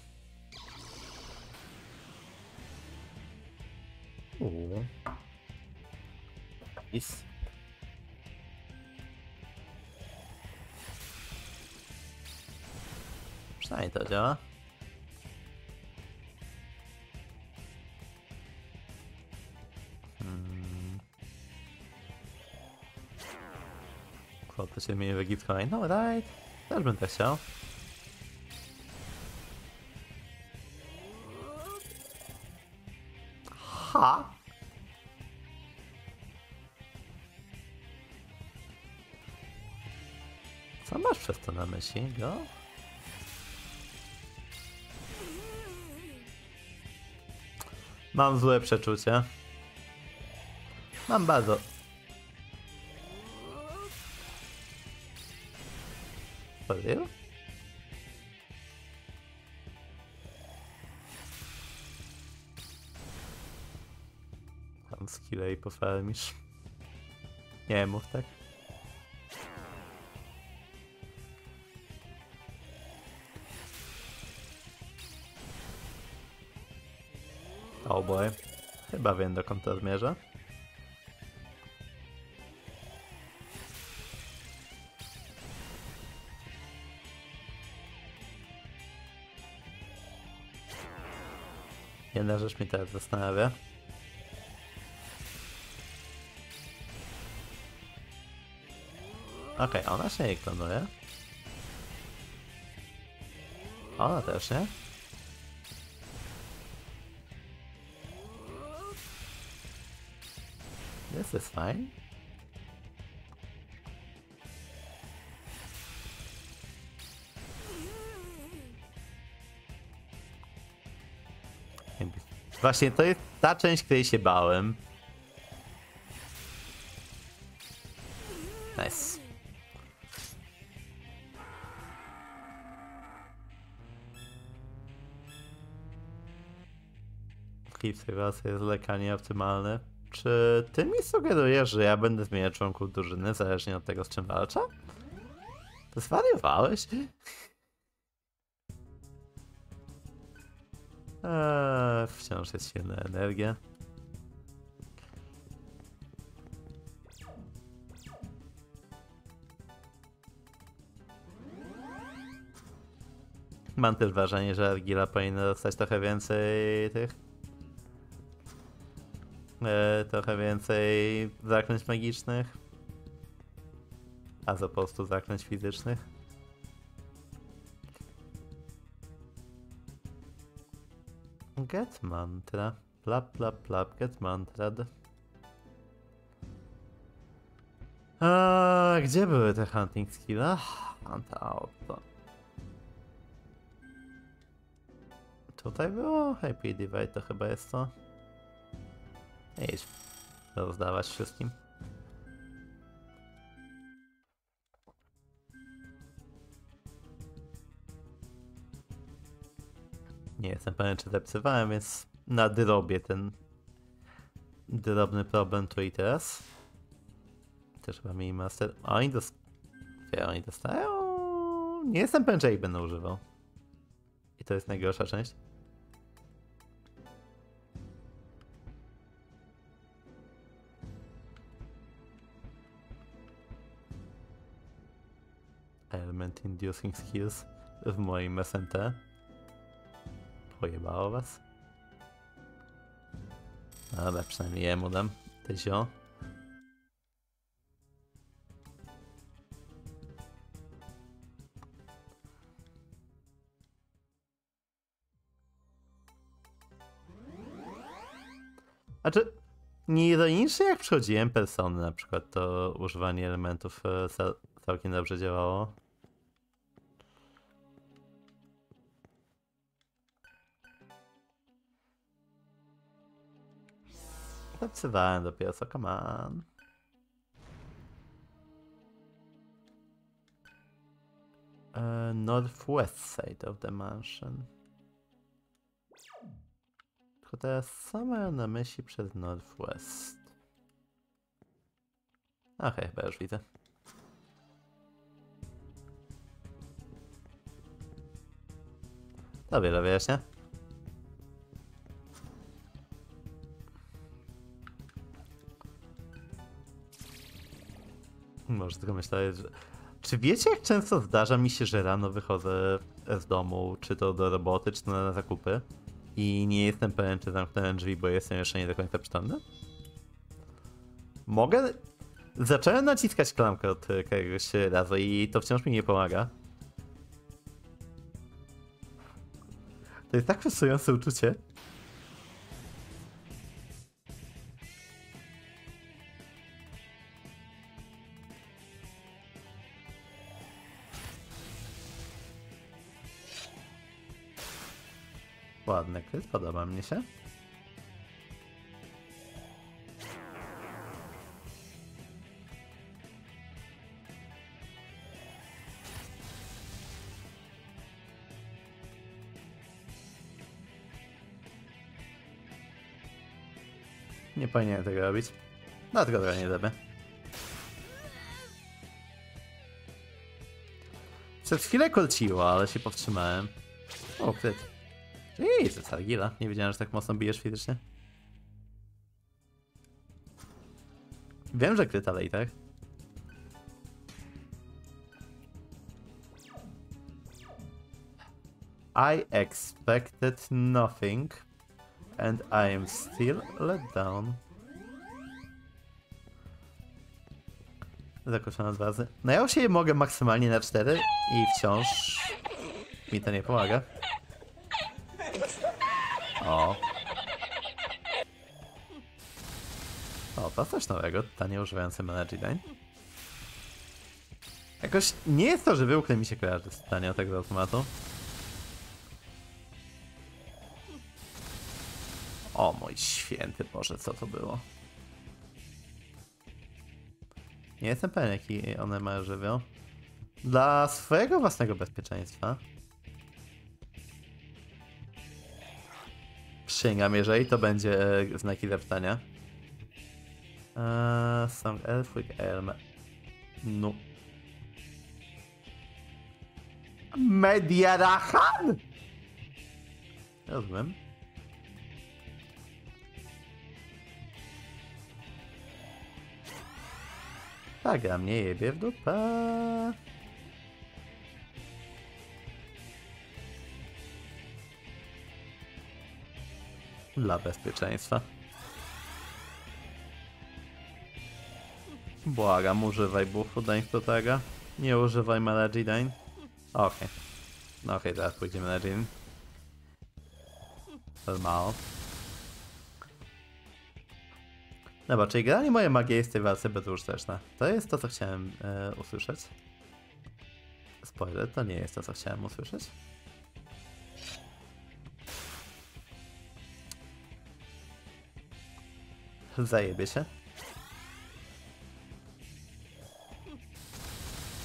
Uuu. Is. Przynajmniej to działa. Hmm. Kwota się zmieni w kolejny. No right. Też bym tak chciał. Ha! Co masz przez to na myśli, go? Mam złe przeczucie. Mam bardzo. Real? Tam skille i pofarmisz. Nie mów tak. Chyba wiem dokąd to zmierza. Jedna rzecz mnie teraz zastanawia. Okej, ona się nie klonuje. Ona też nie. Właśnie to jest ta część, której się bałem. Nice. Klipsy jest lekanie optymalne. Czy ty mi sugerujesz, że ja będę zmieniać członków drużyny, zależnie od tego, z czym walczę? To zwariowałeś? Eee, wciąż jest silna energia. Mam też wrażenie, że Argila powinna dostać trochę więcej tych. Trochę więcej zaklęć magicznych. A za po prostu zaklęć fizycznych. Get mantra. Plap, plap, plap, get mantra. A, gdzie były te hunting skilla? Hunt auto. Tutaj było? Happy Divide to chyba jest to. Idź. Rozdawać wszystkim. Nie jestem pewien, czy zapisywałem, więc nadrobię ten drobny problem tu i teraz. Też chyba mieli master. A oni dos... Gdzie oni dostają? Nie jestem pewien, czy ich będę używał. I to jest najgorsza część. Inducing Skills w moim SMT. Pojebało was? Dobra, przynajmniej jemu dam te zio. Znaczy, nieironicznie jak przechodziłem persony na przykład, to używanie elementów e, cał- całkiem dobrze działało. Zapisywałem dopiero, so come on. E, northwest side of the mansion. Tylko teraz co na myśli przez northwest? Okej, chyba już widzę. To wiele wyjaśnia. Może tylko myślałeś, że... Czy wiecie, jak często zdarza mi się, że rano wychodzę z domu, czy to do roboty, czy to na zakupy i nie jestem pewien, czy zamknąłem drzwi, bo jestem jeszcze nie do końca przytomny? Mogę... Zacząłem naciskać klamkę od jakiegoś razu i to wciąż mi nie pomaga. To jest tak frustrujące uczucie. Podoba mi się. Nie powinienem tego robić. Dlatego tego nie zrobię. Przez chwilę kolciło, ale się powstrzymałem. O, kryt. Ej, to Sargila. Nie wiedziałem, że tak mocno bijesz fizycznie. Wiem, że kryt, ale i tak. I expected nothing and I am still let down. Zakończone dwa razy. No ja się mogę maksymalnie na 4 i wciąż mi to nie pomaga. O. O, to coś nowego, tanie używający Energy Line. Jakoś nie jest to, że wyłknę mi się kojarzy z tanie tego automatu. O mój święty Boże, co to było? Nie jestem pewien, jaki one mają żywioł. Dla swojego własnego bezpieczeństwa. Przysięgam, jeżeli to będzie e, znaki zapytania. Eee, Song Elfwick Elm. No. Mediarahan! Rozumiem. Tak, a mnie jebie w dupę. Dla bezpieczeństwa. Błagam, używaj buffu tego. Nie używaj Melody Dań. Okej. No okej, teraz pójdziemy na Jin. Normal. Dobra, czyli granie moje magie jest w tej walce bezużyteczne. To jest to, co chciałem e, usłyszeć. Spoiler, to nie jest to, co chciałem usłyszeć. Zajebie się.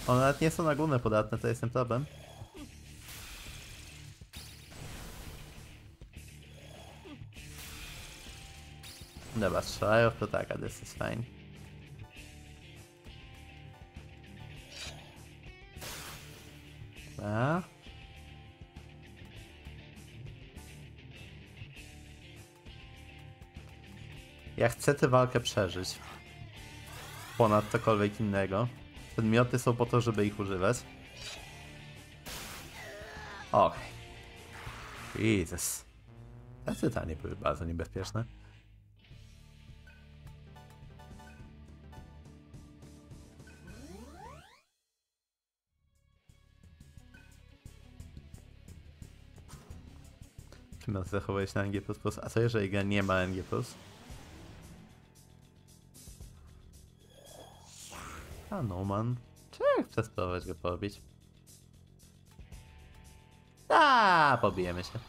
One nawet nie są na główne podatne, to jest ten problem. Dobra, strzelają to tak, a this is fine. Dobra. Ja chcę tę walkę przeżyć. Ponad cokolwiek innego. Przedmioty są po to, żeby ich używać. Okej. Jesus. Te tytanie były bardzo niebezpieczne. Czy ma zachować na NG++? A co jeżeli nie ma NG+? A man. Czy chcę spróbować go pobić? A, pobijemy się.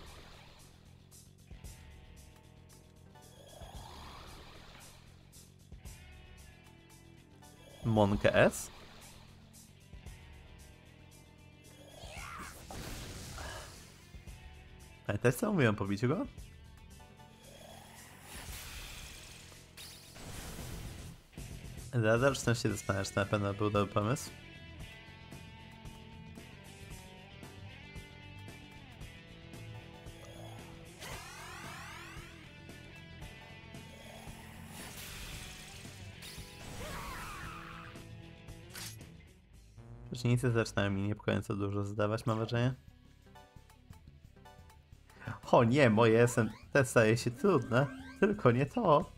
Monkę S? Pamiętasz co mówiłem po biciu go? Zaczynam się zastanawiać, czy na pewno był dobry pomysł. Przeciwnicy zaczynają mi niepokojąco dużo zadawać, mam wrażenie. O nie, moje SM te staje się trudne. Tylko nie to.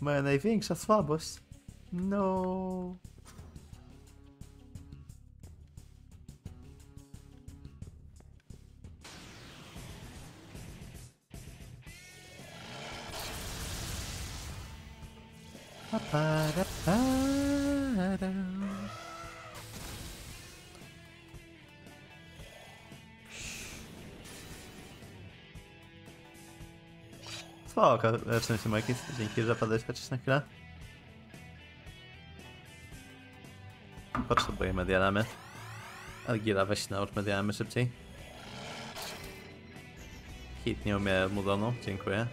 Moja największa słabość. No. Spoko, leczę się Mikey, dzięki, że padłeś chociaż na chwilę. Potrzebuję medialamy. Algira, weź naucz medialamy szybciej. Hit nie umie mudonu, dziękuję.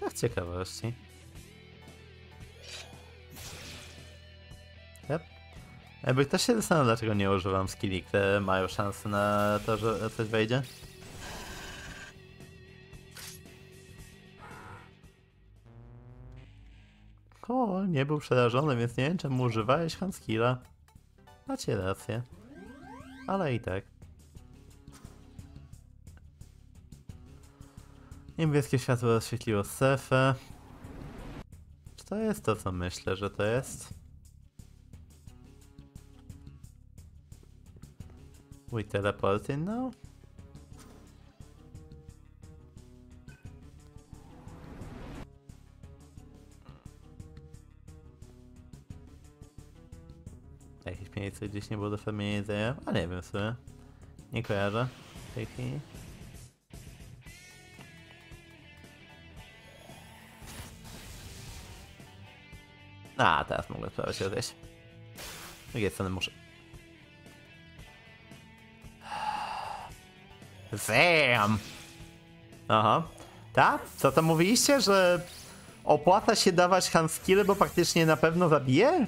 Tak ciekawości. Yep. Jakby ktoś się zastanawiał, dlaczego nie używam skilli, które mają szansę na to, że coś wejdzie. Był przerażony, więc nie wiem czemu używałeś Hanskilla. Macie rację. Ale i tak. Niebieskie światło rozświetliło Sefę. Czy to jest to, co myślę, że to jest? We teleporting now? Jakieś miejsce gdzieś nie było do farmienia jedzenia? A nie wiem sobie. Nie kojarzę w tej chwili. A, teraz mogę sprawdzić zjeść. Z drugiej strony muszę. Zam! Aha. Tak? Co to mówiliście, że opłaca się dawać handskille, bo praktycznie na pewno zabije?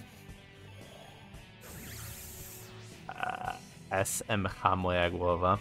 SMH moja głowa.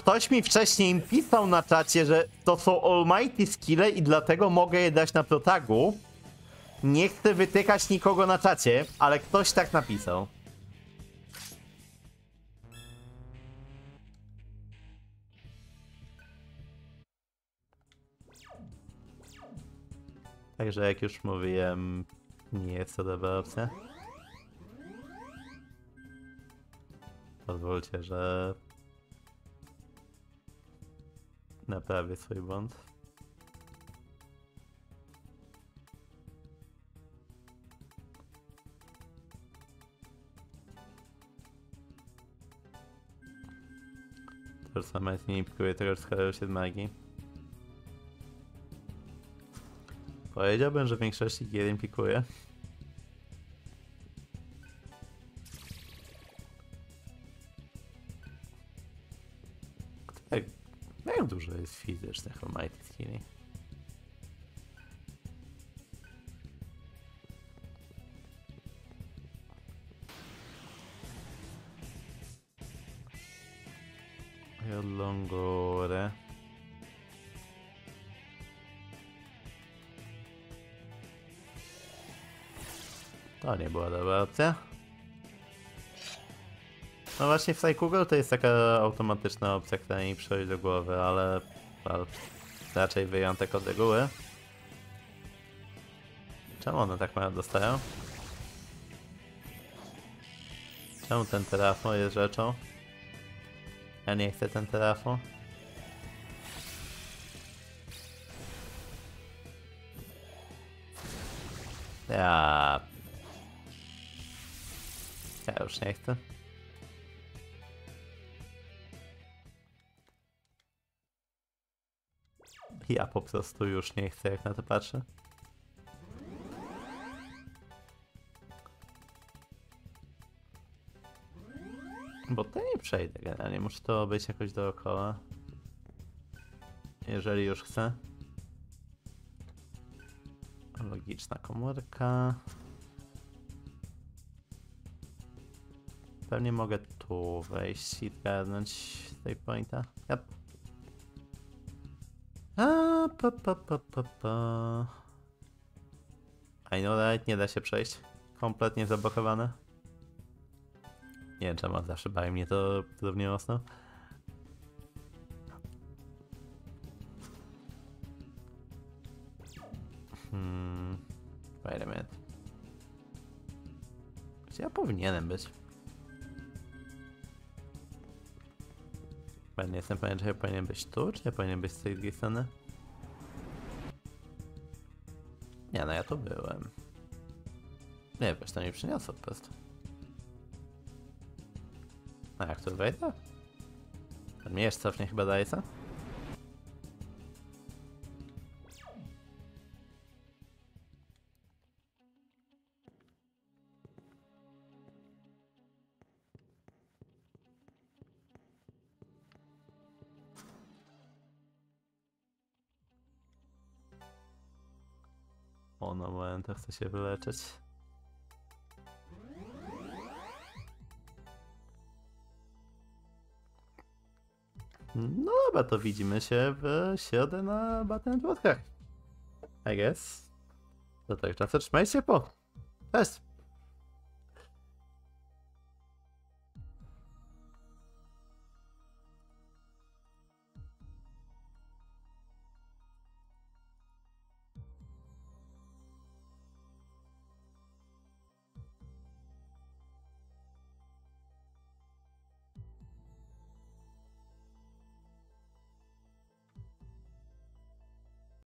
Ktoś mi wcześniej pisał na czacie, że to są almighty skille i dlatego mogę je dać na protagu. Nie chcę wytykać nikogo na czacie, ale ktoś tak napisał. Także jak już mówiłem, nie jest to dobra opcja. Pozwólcie, że naprawię swój błąd. To samo jest nie pikuje tego, że skalają się magii. Powiedziałbym, że w większości gier im dużo jest fizycznych Almighty Skilli? Longore. To nie była dobra. No właśnie w Google to jest taka automatyczna opcja, która mi przychodzi do głowy, ale, ale raczej wyjątek od reguły. Czemu one tak mało dostają? Czemu ten terafo jest rzeczą? Ja nie chcę ten terafo. Ja... Ja już nie chcę. Ja po prostu już nie chcę, jak na to patrzę. Bo to nie przejdę generalnie, muszę to być jakoś dookoła. Jeżeli już chcę. Logiczna komórka. Pewnie mogę tu wejść i zgarnąć tej pointa. Yep. Pa, pa, pa, pa, pa. I know right, nie da się przejść. Kompletnie zablokowane. Nie wiem czemu, zawsze bawi mnie to równie mocno. Hmm. Wait a minute. Gdzie ja powinienem być? Bo ja nie jestem pewien, czy ja powinien być tu, czy ja powinien być z tej drugiej strony? Nie, no ja tu byłem. Nie, wiesz, to mi przyniosło po prostu. A jak tu wejdę? Ten miecz cofnie chyba daje co? Moment chcę się wyleczyć. No dobra, to widzimy się w środę na Battle Networkach. I guess. Do tego czasu trzymajcie się po. Cześć!